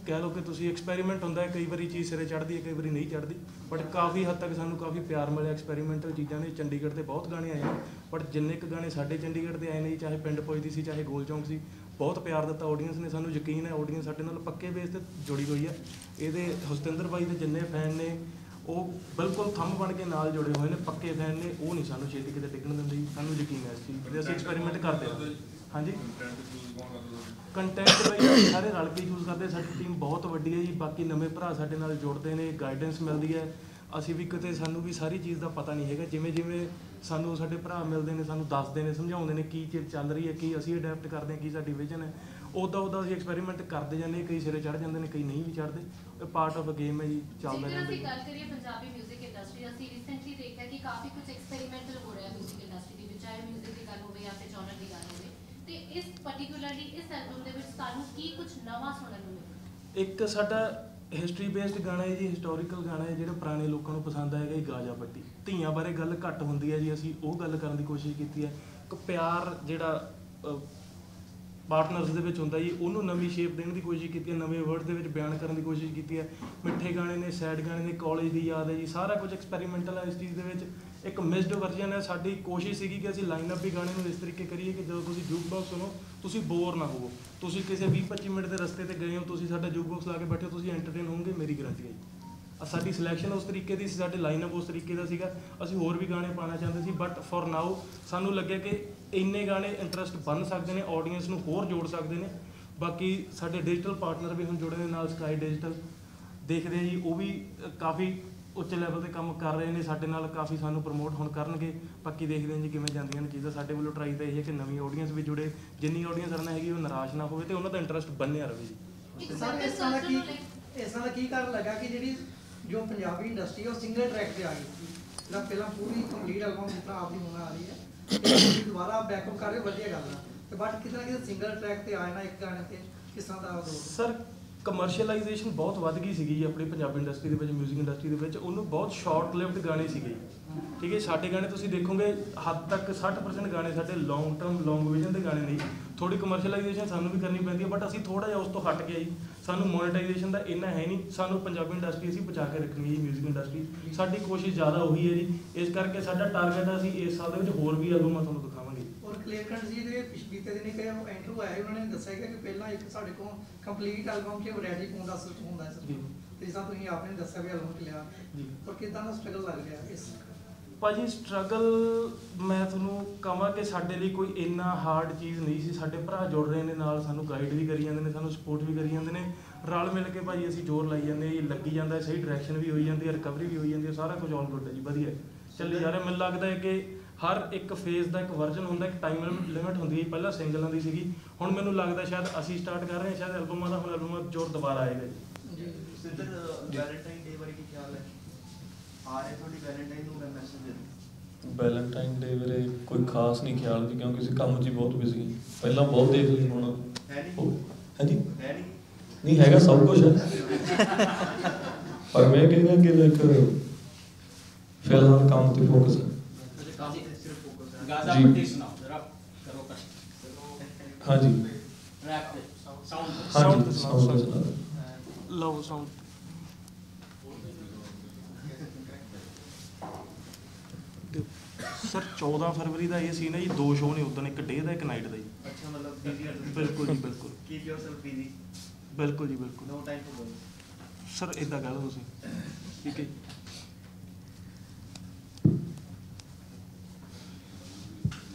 ਕਹਿ ਲਓ ਕਿ ਤੁਸੀਂ ਐਕਸਪੈਰੀਮੈਂਟ ਹੁੰਦਾ ਹੈ ਕਈ ਵਾਰੀ ਚੀਜ਼ ਸਿਰੇ ਚੜਦੀ ਹੈ ਕਈ ਵਾਰੀ ਨਹੀਂ ਚੜਦੀ ਬਟ ਕਾਫੀ ਹੱਦ ਤੱਕ ਸਾਨੂੰ ਕਾਫੀ ਪਿਆਰ ਮਿਲਿਆ ਐਕਸਪੈਰੀਮੈਂਟਲ ਚੀਜ਼ਾਂ ਨੇ ਚੰਡੀਗੜ੍ਹ ਤੇ ਬਹੁਤ ਗਾਣੇ ਆਏ ਨੇ ਬਟ ਜਿੰਨੇ ਕ ਗਾਣੇ ਸਾਡੇ ਚੰਡੀਗੜ੍ਹ ਦੇ ਆਏ ਨੇ ਚਾਹੇ ਪਿੰਡ ਪੁੱਜਦੀ ਸੀ ਚਾਹੇ ਗੋਲ ਚੌਂਕ ਸੀ ਬਹੁਤ ਪਿਆਰ ਦਿੱਤਾ ਆਡੀਅנס ਨੇ ਸਾਨੂੰ ਯਕੀਨ ਹੈ ਆਡੀਅנס ਸਾਡੇ ਨਾਲ ਪੱਕੇ ਬੇਸ ਤੇ ਜੁੜੀ ਹੋਈ ਹੈ। ਇਹਦੇ ਹਸਤਿੰਦਰ ਬਾਈ ਦੇ ਜਿੰਨੇ ਫੈਨ ਨੇ ਉਹ ਬਿਲਕੁਲ ਥੰਮ ਬਣ ਕੇ ਨਾਲ ਜੁੜੇ ਹੋਏ ਨੇ ਪੱਕੇ ਫੈਨ ਨੇ ਉਹ ਨਹੀਂ ਸਾਨੂੰ ਛੇਤੀ ਕਿਤੇ ਡਿੱਗਣ ਦਿੰਦੇ ਸਾਨੂੰ ਯਕੀਨ ਹੈ ਇਸ ਚੀਜ਼ ਦੇ ਅਸੀਂ ਐਕਸਪੈਰੀਮੈਂਟ ਕਰਦੇ ਹਾਂ। ਹਾਂਜੀ ਕੰਟੈਂਟ ਬਈ ਅਸੀਂ ਸਾਰੇ ਰਲ ਕੇ ਯੂਜ਼ ਕਰਦੇ ਹਾਂ। ਸਾਡੀ ਟੀਮ ਬਹੁਤ ਵੱਡੀ ਹੈ ਜੀ ਬਾਕੀ ਨਵੇਂ ਭਰਾ ਸਾਡੇ ਨਾਲ ਜੁੜਦੇ ਨੇ ਗਾਈਡੈਂਸ ਮਿਲਦੀ ਹੈ ਅਸੀਂ ਵੀ ਕਿਤੇ ਸਾਨੂੰ ਵੀ ਸਾਰੀ ਚੀਜ਼ ਦਾ ਪਤਾ ਨਹੀਂ ਹੈਗਾ ਜਿਵੇਂ ਜਿਵੇਂ ਸਾਨੂੰ ਸਾਡੇ ਭਰਾ ਮਿਲਦੇ ਨੇ ਸਾਨੂੰ ਦੱਸਦੇ ਨੇ ਸਮਝਾਉਂਦੇ ਨੇ ਕੀ ਚੀਜ਼ ਚੱਲ ਰਹੀ ਹੈ ਕੀ ਅਸੀਂ ਅਡੈਪਟ ਕਰਦੇ ਹਾਂ ਕੀ ਸਾਡੀ ਵਿਜ਼ਨ ਹੈ ਉਦਾਂ ਉਦਾਂ ਅਸੀਂ ਐਕਸਪੈਰੀਮੈਂਟ ਕਰਦੇ ਜਾਂਦੇ ਹਾਂ, ਕਈ ਸਿਰੇ ਚੜ ਜਾਂਦੇ ਨੇ ਕਈ ਨਹੀਂ ਵੀ ਚੜਦੇ ਇਹ ਪਾਰਟ ਆਫ ਅ ਗੇਮ ਹੈ ਜੀ ਚੱਲਦਾ ਜੇਕਰ ਰਹਿੰਦਾ ਅਸੀਂ ਜੀ ਗੱਲ ਕਰੀਏ ਪੰਜਾਬੀ 뮤직 ਇੰਡਸਟਰੀ ਅਸੀਂ ਰੀਸੈਂਟਲੀ ਦੇਖਿਆ ਕਿ ਕਾਫੀ ਕੁਝ ਐਕਸਪੈਰੀਮੈਂਟਲ ਹੋ ਰਿਹਾ 뮤직 ਇੰਡਸਟਰੀ ਦੇ ਵਿੱਚ ਚਾਹੇ 뮤직 ਦੀ ਗੱਲ ਹੋਵੇ ਜਾਂ ਫਿਰ ਜਨਰ ਦੀ ਗੱਲ ਹੋਵੇ ਤੇ ਇਸ ਪਾਰਟਿਕੂਲਰਲੀ ਇਸ ਐਲਬਮ ਦੇ ਵਿੱਚ ਸਾਨੂੰ ਕੀ ਕੁਝ ਨਵਾਂ ਸੁਣਨ ਨੂੰ ਮਿਲਿਆ? ਇੱਕ ਸਾਡਾ ਹਿਸਟਰੀ ਬੇਸਡ ਗਾਣਾ ਹੈ ਜੀ ਹਿਸਟੋਰੀਕਲ ਗਾਣਾ ਹੈ, ਜਿਹੜਾ ਪੁਰਾਣੇ ਲੋਕਾਂ ਨੂੰ ਪਸੰਦ ਆਏਗਾ ਇਹ ਗਾਜਾ ਪੱਟੀ। ਧੀਆਂ ਬਾਰੇ ਗੱਲ ਘੱਟ ਹੁੰਦੀ ਹੈ ਜੀ, ਅਸੀਂ ਉਹ ਗੱਲ ਕਰਨ ਦੀ ਕੋਸ਼ਿਸ਼ ਕੀਤੀ ਹੈ। ਇੱਕ ਪਿਆਰ ਜਿਹੜਾ ਪਾਰਟਨਰਸ ਦੇ ਵਿੱਚ ਹੁੰਦਾ ਜੀ, ਉਹਨੂੰ ਨਵੀਂ ਸ਼ੇਪ ਦੇਣ ਦੀ ਕੋਸ਼ਿਸ਼ ਕੀਤੀ ਹੈ, ਨਵੇਂ ਵਰਡ ਦੇ ਵਿੱਚ ਬਿਆਨ ਕਰਨ ਦੀ ਕੋਸ਼ਿਸ਼ ਕੀਤੀ ਹੈ। ਮਿੱਠੇ ਗਾਣੇ ਨੇ ਸੈਡ ਗਾਣੇ ਨੇ ਕਾਲਜ ਦੀ ਯਾਦ ਹੈ ਜੀ, ਸਾਰਾ ਕੁਝ ਐਕਸਪੈਰੀਮੈਂਟਲ ਹੈ ਇਸ ਚੀਜ਼ ਦੇ ਵਿੱਚ। ਇੱਕ ਮਿਸਡ ਵਰਜਨ ਹੈ, ਸਾਡੀ ਕੋਸ਼ਿਸ਼ ਸੀਗੀ ਕਿ ਅਸੀਂ ਲਾਈਨਅਪ ਵੀ ਗਾਣੇ ਨੂੰ ਇਸ ਤਰੀਕੇ ਕਰੀਏ ਕਿ ਜਦੋਂ ਤੁਸੀਂ ਜੂਕ ਬਾਕਸ ਸੁਣੋ, ਤੁਸੀਂ ਬੋਰ ਨਾ ਹੋਵੋ। ਤੁਸੀਂ ਕਿਸੇ 20-25 ਮਿੰਟ ਦੇ ਰਸਤੇ ਤੇ ਗਏ ਹੋ, ਤੁਸੀਂ ਸਾਡਾ ਜੂਕ ਬਾਕਸ ਲਾ ਕੇ ਬੈਠੇ ਹੋ, ਤੁਸੀਂ ਐਂਟਰਟੇਨ ਹੋਵੋਗੇ, ਮੇਰੀ ਗਰੰਟੀ ਹੈ ਜੀ ਸਾਡੀ ਸਿਲੈਕਸ਼ਨ ਉਸ ਤਰੀਕੇ ਦੀ ਸੀ, ਸਾਡੇ ਲਾਈਨਅਪ ਉਸ ਤਰੀਕੇ ਦਾ ਸੀਗਾ। ਅਸੀਂ ਹੋਰ ਵੀ ਗਾਣੇ ਪਾਣਾ ਚਾਹੁੰਦੇ ਸੀ ਬਟ ਫॉर ਨਾਓ ਸਾਨੂੰ ਲੱਗਿਆ ਕਿ ਇੰਨੇ ਗਾਣੇ ਇੰਟਰਸਟ ਬਣ ਸਕਦੇ ਨੇ ਆਡੀਅנס ਨੂੰ ਹੋਰ ਜੋੜ ਸਕਦੇ ਨੇ। ਬਾਕੀ ਸਾਡੇ ਡਿਜੀਟਲ ਪਾਰਟਨਰ ਵੀ ਹੁਣ ਜੁੜੇ ਨੇ ਨਾਲ ਸਕਾਈ ਡਿਜੀਟਲ ਦੇਖਦੇ ਜੀ, ਉਹ ਵੀ ਕਾਫੀ ਉੱਚ ਲੈਵਲ ਤੇ ਕੰਮ ਕਰ ਰਹੇ ਨੇ ਸਾਡੇ ਨਾਲ ਕਾਫੀ ਸਾਨੂੰ ਪ੍ਰਮੋਟ ਹੁਣ ਕਰਨਗੇ। ਪੱਕੀ ਦੇਖਦੇ ਹਾਂ ਜੀ ਕਿਵੇਂ ਜਾਂਦੀਆਂ ਨੇ ਚੀਜ਼ਾਂ। ਸਾਡੇ ਵੱਲੋਂ ਟਰਾਈ ਤਾਂ ਇਹ ਹੈ ਕਿ ਨਵੀਂ ਆਡੀਅנס ਵੀ ਜੁੜੇ। ਜਿੰਨੀ ਆਡੀਅנס ਸਾਡੇ ਨਾਲ ਹੈਗੀ ਉਹ ਨਾਰਾਜ਼ ਨਾ ਹੋਵੇ ਤੇ ਉਹਨਾਂ ਦਾ ਇੰਟਰਸਟ ਬਣਿਆ ਰਹੇ ਜੀ। ਸਰ ਇਸ ਤਰ੍ਹਾਂ ਕੀ ਇਸ ਤਰ੍ਹਾਂ ਕੀ ਕਾਰਨ ਲੱਗਾ ਕਿ ਜਿਹੜੀ ਜੋ ਪੰਜਾਬੀ ਇੰਡਸਟਰੀ ਉਹ ਸਿੰਗਲ ਟਰੈਕ ਤੇ ਆ ਗਈ ਨਾ ਪਹਿਲਾਂ ਪੂਰੀ ਕੰਪਲੀਟ ਐਲਬਮ ਜਿਸ ਤਰ੍ਹਾਂ ਆਪਦੀ ਹੋਣਾ ਆ ਰਹੀ ਹੈ ਤੇ ਦੁਬਾਰਾ ਬੈਕਅਪ ਕਰ ਰਹੇ ਵਧੀਆ ਗੱਲ ਆ। ਤੇ ਬਟ ਕਿਤਨਾ ਕਿਤੇ ਸਿੰਗਲ ਟਰੈਕ ਤੇ ਆਇਆ ਨਾ ਇੱਕ ਗਾਣੇ ਤੇ ਕਿਸ ਤਰ੍ਹਾਂ ਦਾ ਸਰ ਕਮਰਸ਼ੀਅਲਾਈਜੇਸ਼ਨ ਬਹੁਤ ਵੱਧ ਗਈ ਸੀਗੀ ਜੀ ਆਪਣੀ ਪੰਜਾਬੀ ਇੰਡਸਟਰੀ ਦੇ ਵਿੱਚ 뮤직 ਇੰਡਸਟਰੀ ਦੇ ਵਿੱਚ ਉਹਨੂੰ ਬਹੁਤ ਸ਼ਾਰਟ ਲਿਵਡ ਗਾਣੇ ਸੀਗੇ ਠੀਕ ਹੈ ਸਾਡੇ ਗਾਣੇ ਤੁਸੀਂ ਦੇਖੋਗੇ ਹੱਦ ਤੱਕ 60% ਗਾਣੇ ਸਾਡੇ ਲੌਂਗ ਟਰਮ ਲੌਂਗ ਵਿਜ਼ਨ ਦੇ ਗਾਣੇ ਨਹੀਂ ਥੋੜੀ ਕਮਰਸ਼ੀਅਲਾਈਜੇਸ਼ਨ ਸਾਨੂੰ ਵੀ ਕਰਨੀ ਪੈਂਦੀ ਹੈ ਬਟ ਅਸੀਂ ਥੋੜਾ ਜਿਹਾ ਉਸ ਤੋਂ ਹਟ ਗਏ ਜੀ ਸਾਨੂੰ ਮੋਨੇਟਾਈਜੇਸ਼ਨ ਦਾ ਇੰਨਾ ਹੈ ਨਹੀਂ ਸਾਨੂੰ ਪੰਜਾਬੀ ਇੰਡਸਟਰੀ ਅਸੀਂ ਬਚਾ ਕੇ ਰੱਖਣੀ ਹੈ ਜੀ 뮤직 ਇੰਡਸਟਰੀ ਸਾਡੀ ਕੋਸ਼ਿਸ਼ ਜ਼ਿਆਦਾ ਉਹੀ ਹੈ ਜੀ ਇਸ ਕਰਕੇ ਸਾਡਾ ਟਾਰਗੇਟ ਅਸੀਂ ਇਸ ਸਾਲ ਦੇ ਵਿੱਚ ਹੋਰ ਵੀ ਐਲਬਮਾਂ ਤੁਹਾਨੂੰ ਕਲੇਰਕੰਟ ਜੀ ਦੇ ਪਿਛਲੇ ਦਿਨੀ ਕਹੇ ਇੰਟਰਵਿਊ ਆਇਆ ਉਹਨਾਂ ਨੇ ਦੱਸਿਆ ਕਿ ਪਹਿਲਾਂ ਇੱਕ ਸਾਡੇ ਕੋਲ ਕੰਪਲੀਟ ਐਲਬਮ ਕਿ ਰੈਡੀ ਹੋਣ ਦਾ ਸਿਸਟਮ ਹੁੰਦਾ ਹੈ। ਸਰ ਤੇ ਜਿਸ ਤੁਸੀਂ ਆਪਨੇ ਦੱਸਿਆ ਵੀ ਐਲਬਮ ਲਿਆ। ਔਰ ਕਿਦਾਂ ਦਾ ਸਟਰਗਲ ਲੱਗ ਰਿਹਾ ਇਸ ਭਾਜੀ ਸਟਰਗਲ ਮੈਂ ਤੁਹਾਨੂੰ ਕਹਾਂ ਕਿ ਸਾਡੇ ਲਈ ਕੋਈ ਇੰਨਾ ਹਾਰਡ ਚੀਜ਼ ਨਹੀਂ ਸੀ ਸਾਡੇ ਭਰਾ ਜੁੜ ਰਹੇ ਨੇ ਨਾਲ ਸਾਨੂੰ ਗਾਈਡ ਵੀ ਕਰੀ ਜਾਂਦੇ ਨੇ ਸਾਨੂੰ ਸਪੋਰਟ ਵੀ ਕਰੀ ਜਾਂਦੇ ਨੇ ਰਲ ਮਿਲ ਕੇ ਭਾਜੀ ਅਸੀਂ ਜ਼ੋਰ ਲਾਈ ਜਾਂਦੇ ਹਾਂ ਜੀ ਲੱਗੀ ਜਾਂਦਾ ਸਹੀ ਡਾਇਰੈਕਸ਼ਨ ਵੀ ਹੋਈ ਜਾਂਦੀ ਹੈ ਰਿਕਵਰੀ ਵੀ ਹੋਈ ਜਾਂਦੀ ਹੈ ਸਾਰਾ ਕੁਝ ਆਲ ਗੁੱਡ ਹੈ ਜੀ ਵਧੀਆ। ਚੱਲੀ ਜਾ ਰਿਹਾ ਮੈਨੂੰ ਲੱਗਦਾ ਹੈ ਕਿ ਹਰ ਇੱਕ ਫੇਜ਼ ਦਾ ਇੱਕ ਵਰਜ਼ਨ ਹੁੰਦਾ ਇੱਕ ਟਾਈਮ ਲਿਮਿਟ ਹੁੰਦੀ ਹੈ ਪਹਿਲਾਂ ਸਿੰਗਲਾਂ ਦੀ ਸੀਗੀ। ਹੁਣ ਮੈਨੂੰ ਲੱਗਦਾ ਸ਼ਾਇਦ ਅਸੀਂ ਸਟਾਰਟ ਕਰ ਰਹੇ ਹਾਂ ਸ਼ਾਇਦ ਐਲਬਮਾਂ ਦਾ ਹੁਣ ਐਲਬਮਾਂ ਦਾ ਜ਼ੋਰ ਦੁਬਾਰਾ ਆਏਗਾ ਜੀ ਜੀ। ਸਿੱਧਰ ਵੈਲੈਂਟਾਈਨ ਡੇ ਬਾਰੇ ਕੀ ਖਿਆਲ ਹੈ? ਆ ਰਹੇ ਤੁਹਾਡੀ ਵੈਲੈਂਟਾਈਨ ਨੂੰ ਮੈਂ ਮੈਸੇਜ ਦੇ ਵੈਲੈਂਟਾਈਨ ਡੇ ਵੀਰੇ ਕੋਈ ਖਾਸ ਨਹੀਂ ਖਿਆਲ ਜੀ ਕਿਉਂਕਿ ਅਸੀਂ ਕੰਮ 'ਚ ਹੀ ਬਹੁਤ ਬਿਜ਼ੀ ਪਹਿਲਾਂ ਬਹੁਤ ਦੇਖ ਲਈ ਹੁਣ। ਹੈ ਨਹੀਂ? ਹਾਂਜੀ? ਹੈ ਨਹੀਂ? ਨਹੀਂ ਹੈਗਾ ਸਭ ਕੁਝ ਪਰ ਮੈਂ ਕਹਿੰਦਾ ਕਿ ਇੱਕ ਫਿਲਹਾਲ ਕੰਮ ਤੇ ਫੋਕਸ ਹੈ ਸਰ। 14 ਫਰਵਰੀ ਦਾ ਇਹ ਸੀਨ ਹੈ ਜੀ ਦੋ ਸ਼ੋਅ ਨੇ ਉਦੋਂ ਇੱਕ ਡੇ ਦਾ ਇੱਕ ਨਾਈਟ ਦਾ ਜੀ। ਅੱਛਾ ਮਤਲਬ ਬਿਜ਼ੀ ਬਿਲਕੁਲ ਜੀ ਬਿਲਕੁਲ। ਕੀਪ ਯੋਰਸੈਲਫ ਬਿਜ਼ੀ ਬਿਲਕੁਲ ਜੀ ਬਿਲਕੁਲ। ਨੋ ਟਾਈਮ ਟੂ ਸਰ ਇਦਾਂ ਕਹਿ ਲਓ ਤੁਸੀਂ। ਠੀਕ ਹੈ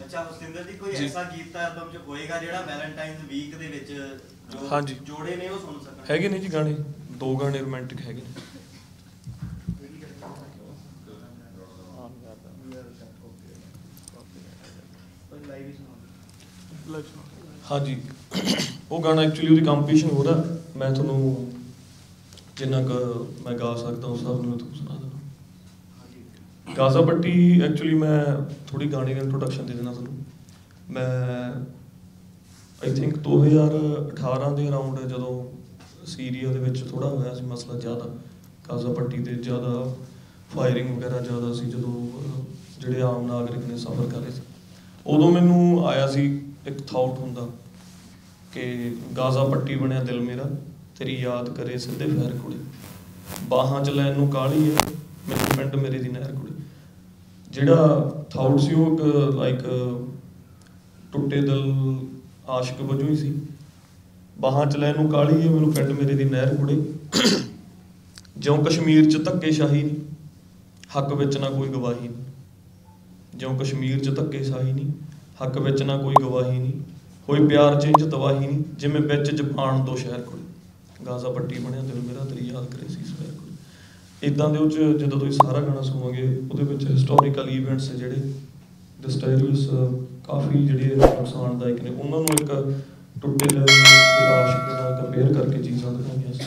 ਅੱਛਾ ਹੁਸਿੰਦਰ ਜੀ ਕੋਈ ਜੀ। ਐਸਾ ਗੀਤ ਤਾਂ ਐਲਬਮ ਚ ਹੋਏਗਾ ਜਿਹੜਾ ਵੈਲੈਂਟਾਈਨਸ ਵੀਕ ਦੇ ਵਿੱਚ ਜੋ ਹਾਂਜੀ। ਜੋੜੇ ਨੇ ਉਹ ਸੁਣ ਸਕਣ ਹੈਗੇ ਨੇ ਜੀ ਗਾਣੇ ਦੋ ਗਾਣੇ ਰੋਮਾਂਟਿਕ ਹੈਗੇ ਨੇ ਹੀ। ਹਾਂਜੀ ਉਹ ਗਾਣਾ ਐਕਚੁਅਲੀ ਉਹਦੀ ਕੰਪੀਟੀਸ਼ਨ ਉਹਦਾ ਮੈਂ ਤੁਹਾਨੂੰ ਜਿੰਨਾ ਕੁ ਮੈਂ ਗਾ ਸਕਦਾ ਉਸ ਹਿਸਾਬ ਨਾਲ ਮੈਂ ਤੁਹਾਨੂੰ ਸੁਣਾ ਦਿੰਦਾ ਗਾਜ਼ਾ ਪੱਟੀ ਐਕਚੁਅਲੀ ਮੈਂ ਥੋੜੀ ਗਾਣੇ ਦੀ ਇੰਟਰੋਡਕਸ਼ਨ ਦੇ ਦੇਣਾ ਤੁਹਾਨੂੰ। ਮੈਂ ਆਈ ਥਿੰਕ 2018 ਦੇ ਅਰਾਊਂਡ ਜਦੋਂ ਸੀਰੀਆ ਦੇ ਵਿੱਚ ਥੋੜਾ ਹੋਇਆ ਸੀ ਮਸਲਾ ਜ਼ਿਆਦਾ ਗਾਜ਼ਾ ਪੱਟੀ ਦੇ ਜ਼ਿਆਦਾ ਫਾਇਰਿੰਗ ਵਗੈਰਾ ਜ਼ਿਆਦਾ ਸੀ ਜਦੋਂ ਜਿਹੜੇ ਆਮ ਨਾਗਰਿਕ ਨੇ ਸਫਰ ਕਰ ਰਹੇ ਸੀ। ਉਦੋਂ ਮੈਨੂੰ ਆਇਆ ਸੀ ਇੱਕ ਥਾਟ ਹੁੰਦਾ ਕਿ ਗਾਜ਼ਾ ਪੱਟੀ ਬਣਿਆ ਦਿਲ ਮੇਰਾ, ਤੇਰੀ ਯਾਦ ਕਰੇ ਸਿੱਧੇ ਫੈਰ ਕੁੜੀ। ਬਾਹਾਂ ਚ ਲੈਣ ਨੂੰ ਕਾਲੀ ਹੈ, ਮੈਨੂੰ ਪਿੰਡ ਮੇਰੇ ਦੀ ਨਹਿਰ ਕੁੜੀ। ਜਿਹੜਾ ਥਾਟ ਸੀ ਉਹ ਇੱਕ ਲਾਈਕ ਟੁੱਟੇ ਦਿਲ ਆਸ਼ਿਕ ਵਜੋਂ ਹੀ ਸੀ। ਬਾਹਾਂ ਚ ਲੈਣ ਨੂੰ ਕਾਲੀ ਹੈ ਮੈਨੂੰ ਪਿੰਡ ਮੇਰੇ ਦੀ ਨਹਿਰ ਕੁੜੀ ਜਿਉਂ ਕਸ਼ਮੀਰ ਚ ਧੱਕੇ ਸ਼ਾਹੀ ਹੱਕ ਵਿੱਚ ਨਾ ਕੋਈ ਗਵਾਹੀ ਨਹੀਂ ਜਿਉਂ ਕਸ਼ਮੀਰ ਚ ਧੱਕੇ ਸ਼ਾਹੀ ਨਹੀਂ ਹੱਕ ਵਿੱਚ ਨਾ ਕੋਈ ਗਵਾਹੀ ਨਹੀਂ ਹੋਈ ਪਿਆਰ ਚ ਇੰਜ ਤਬਾਹੀ ਨਹੀਂ ਜਿਵੇਂ ਵਿੱਚ ਜਪਾਨ ਤੋਂ ਸ਼ਹਿਰ ਕੋਲ। ਗਾਜ਼ਾ ਪੱਟੀ ਬਣਿਆ ਦਿਲ ਮੇਰਾ, ਤੇਰੀ ਯਾਦ ਕਰੇ ਸੀ ਸਵੇਰ। ਇਦਾਂ ਦੇ ਉਹ 'ਚ ਜਦੋਂ ਤੁਸੀਂ ਸਾਰਾ ਗਾਣਾ ਸੁਣੋਗੇ, ਉਹਦੇ ਵਿੱਚ ਹਿਸਟੋਰੀਕਲ ਇਵੈਂਟਸ ਜਿਹੜੇ ਡਿਸਟਰੀਬਿਊਸ ਕਾਫੀ ਜਿਹੜੇ ਨੁਕਸਾਨਦਾਇਕ ਨੇ। ਉਹਨਾਂ ਨੂੰ ਇੱਕ ਟੁੱਟੇ ਦਿਲ ਦੇ ਆਸ਼ਿਕ ਨਾਲ ਕੰਪੇਅਰ ਕਰਕੇ ਚੀਜ਼ਾਂ ਦਿਖਾਈਆਂ ਸੀ।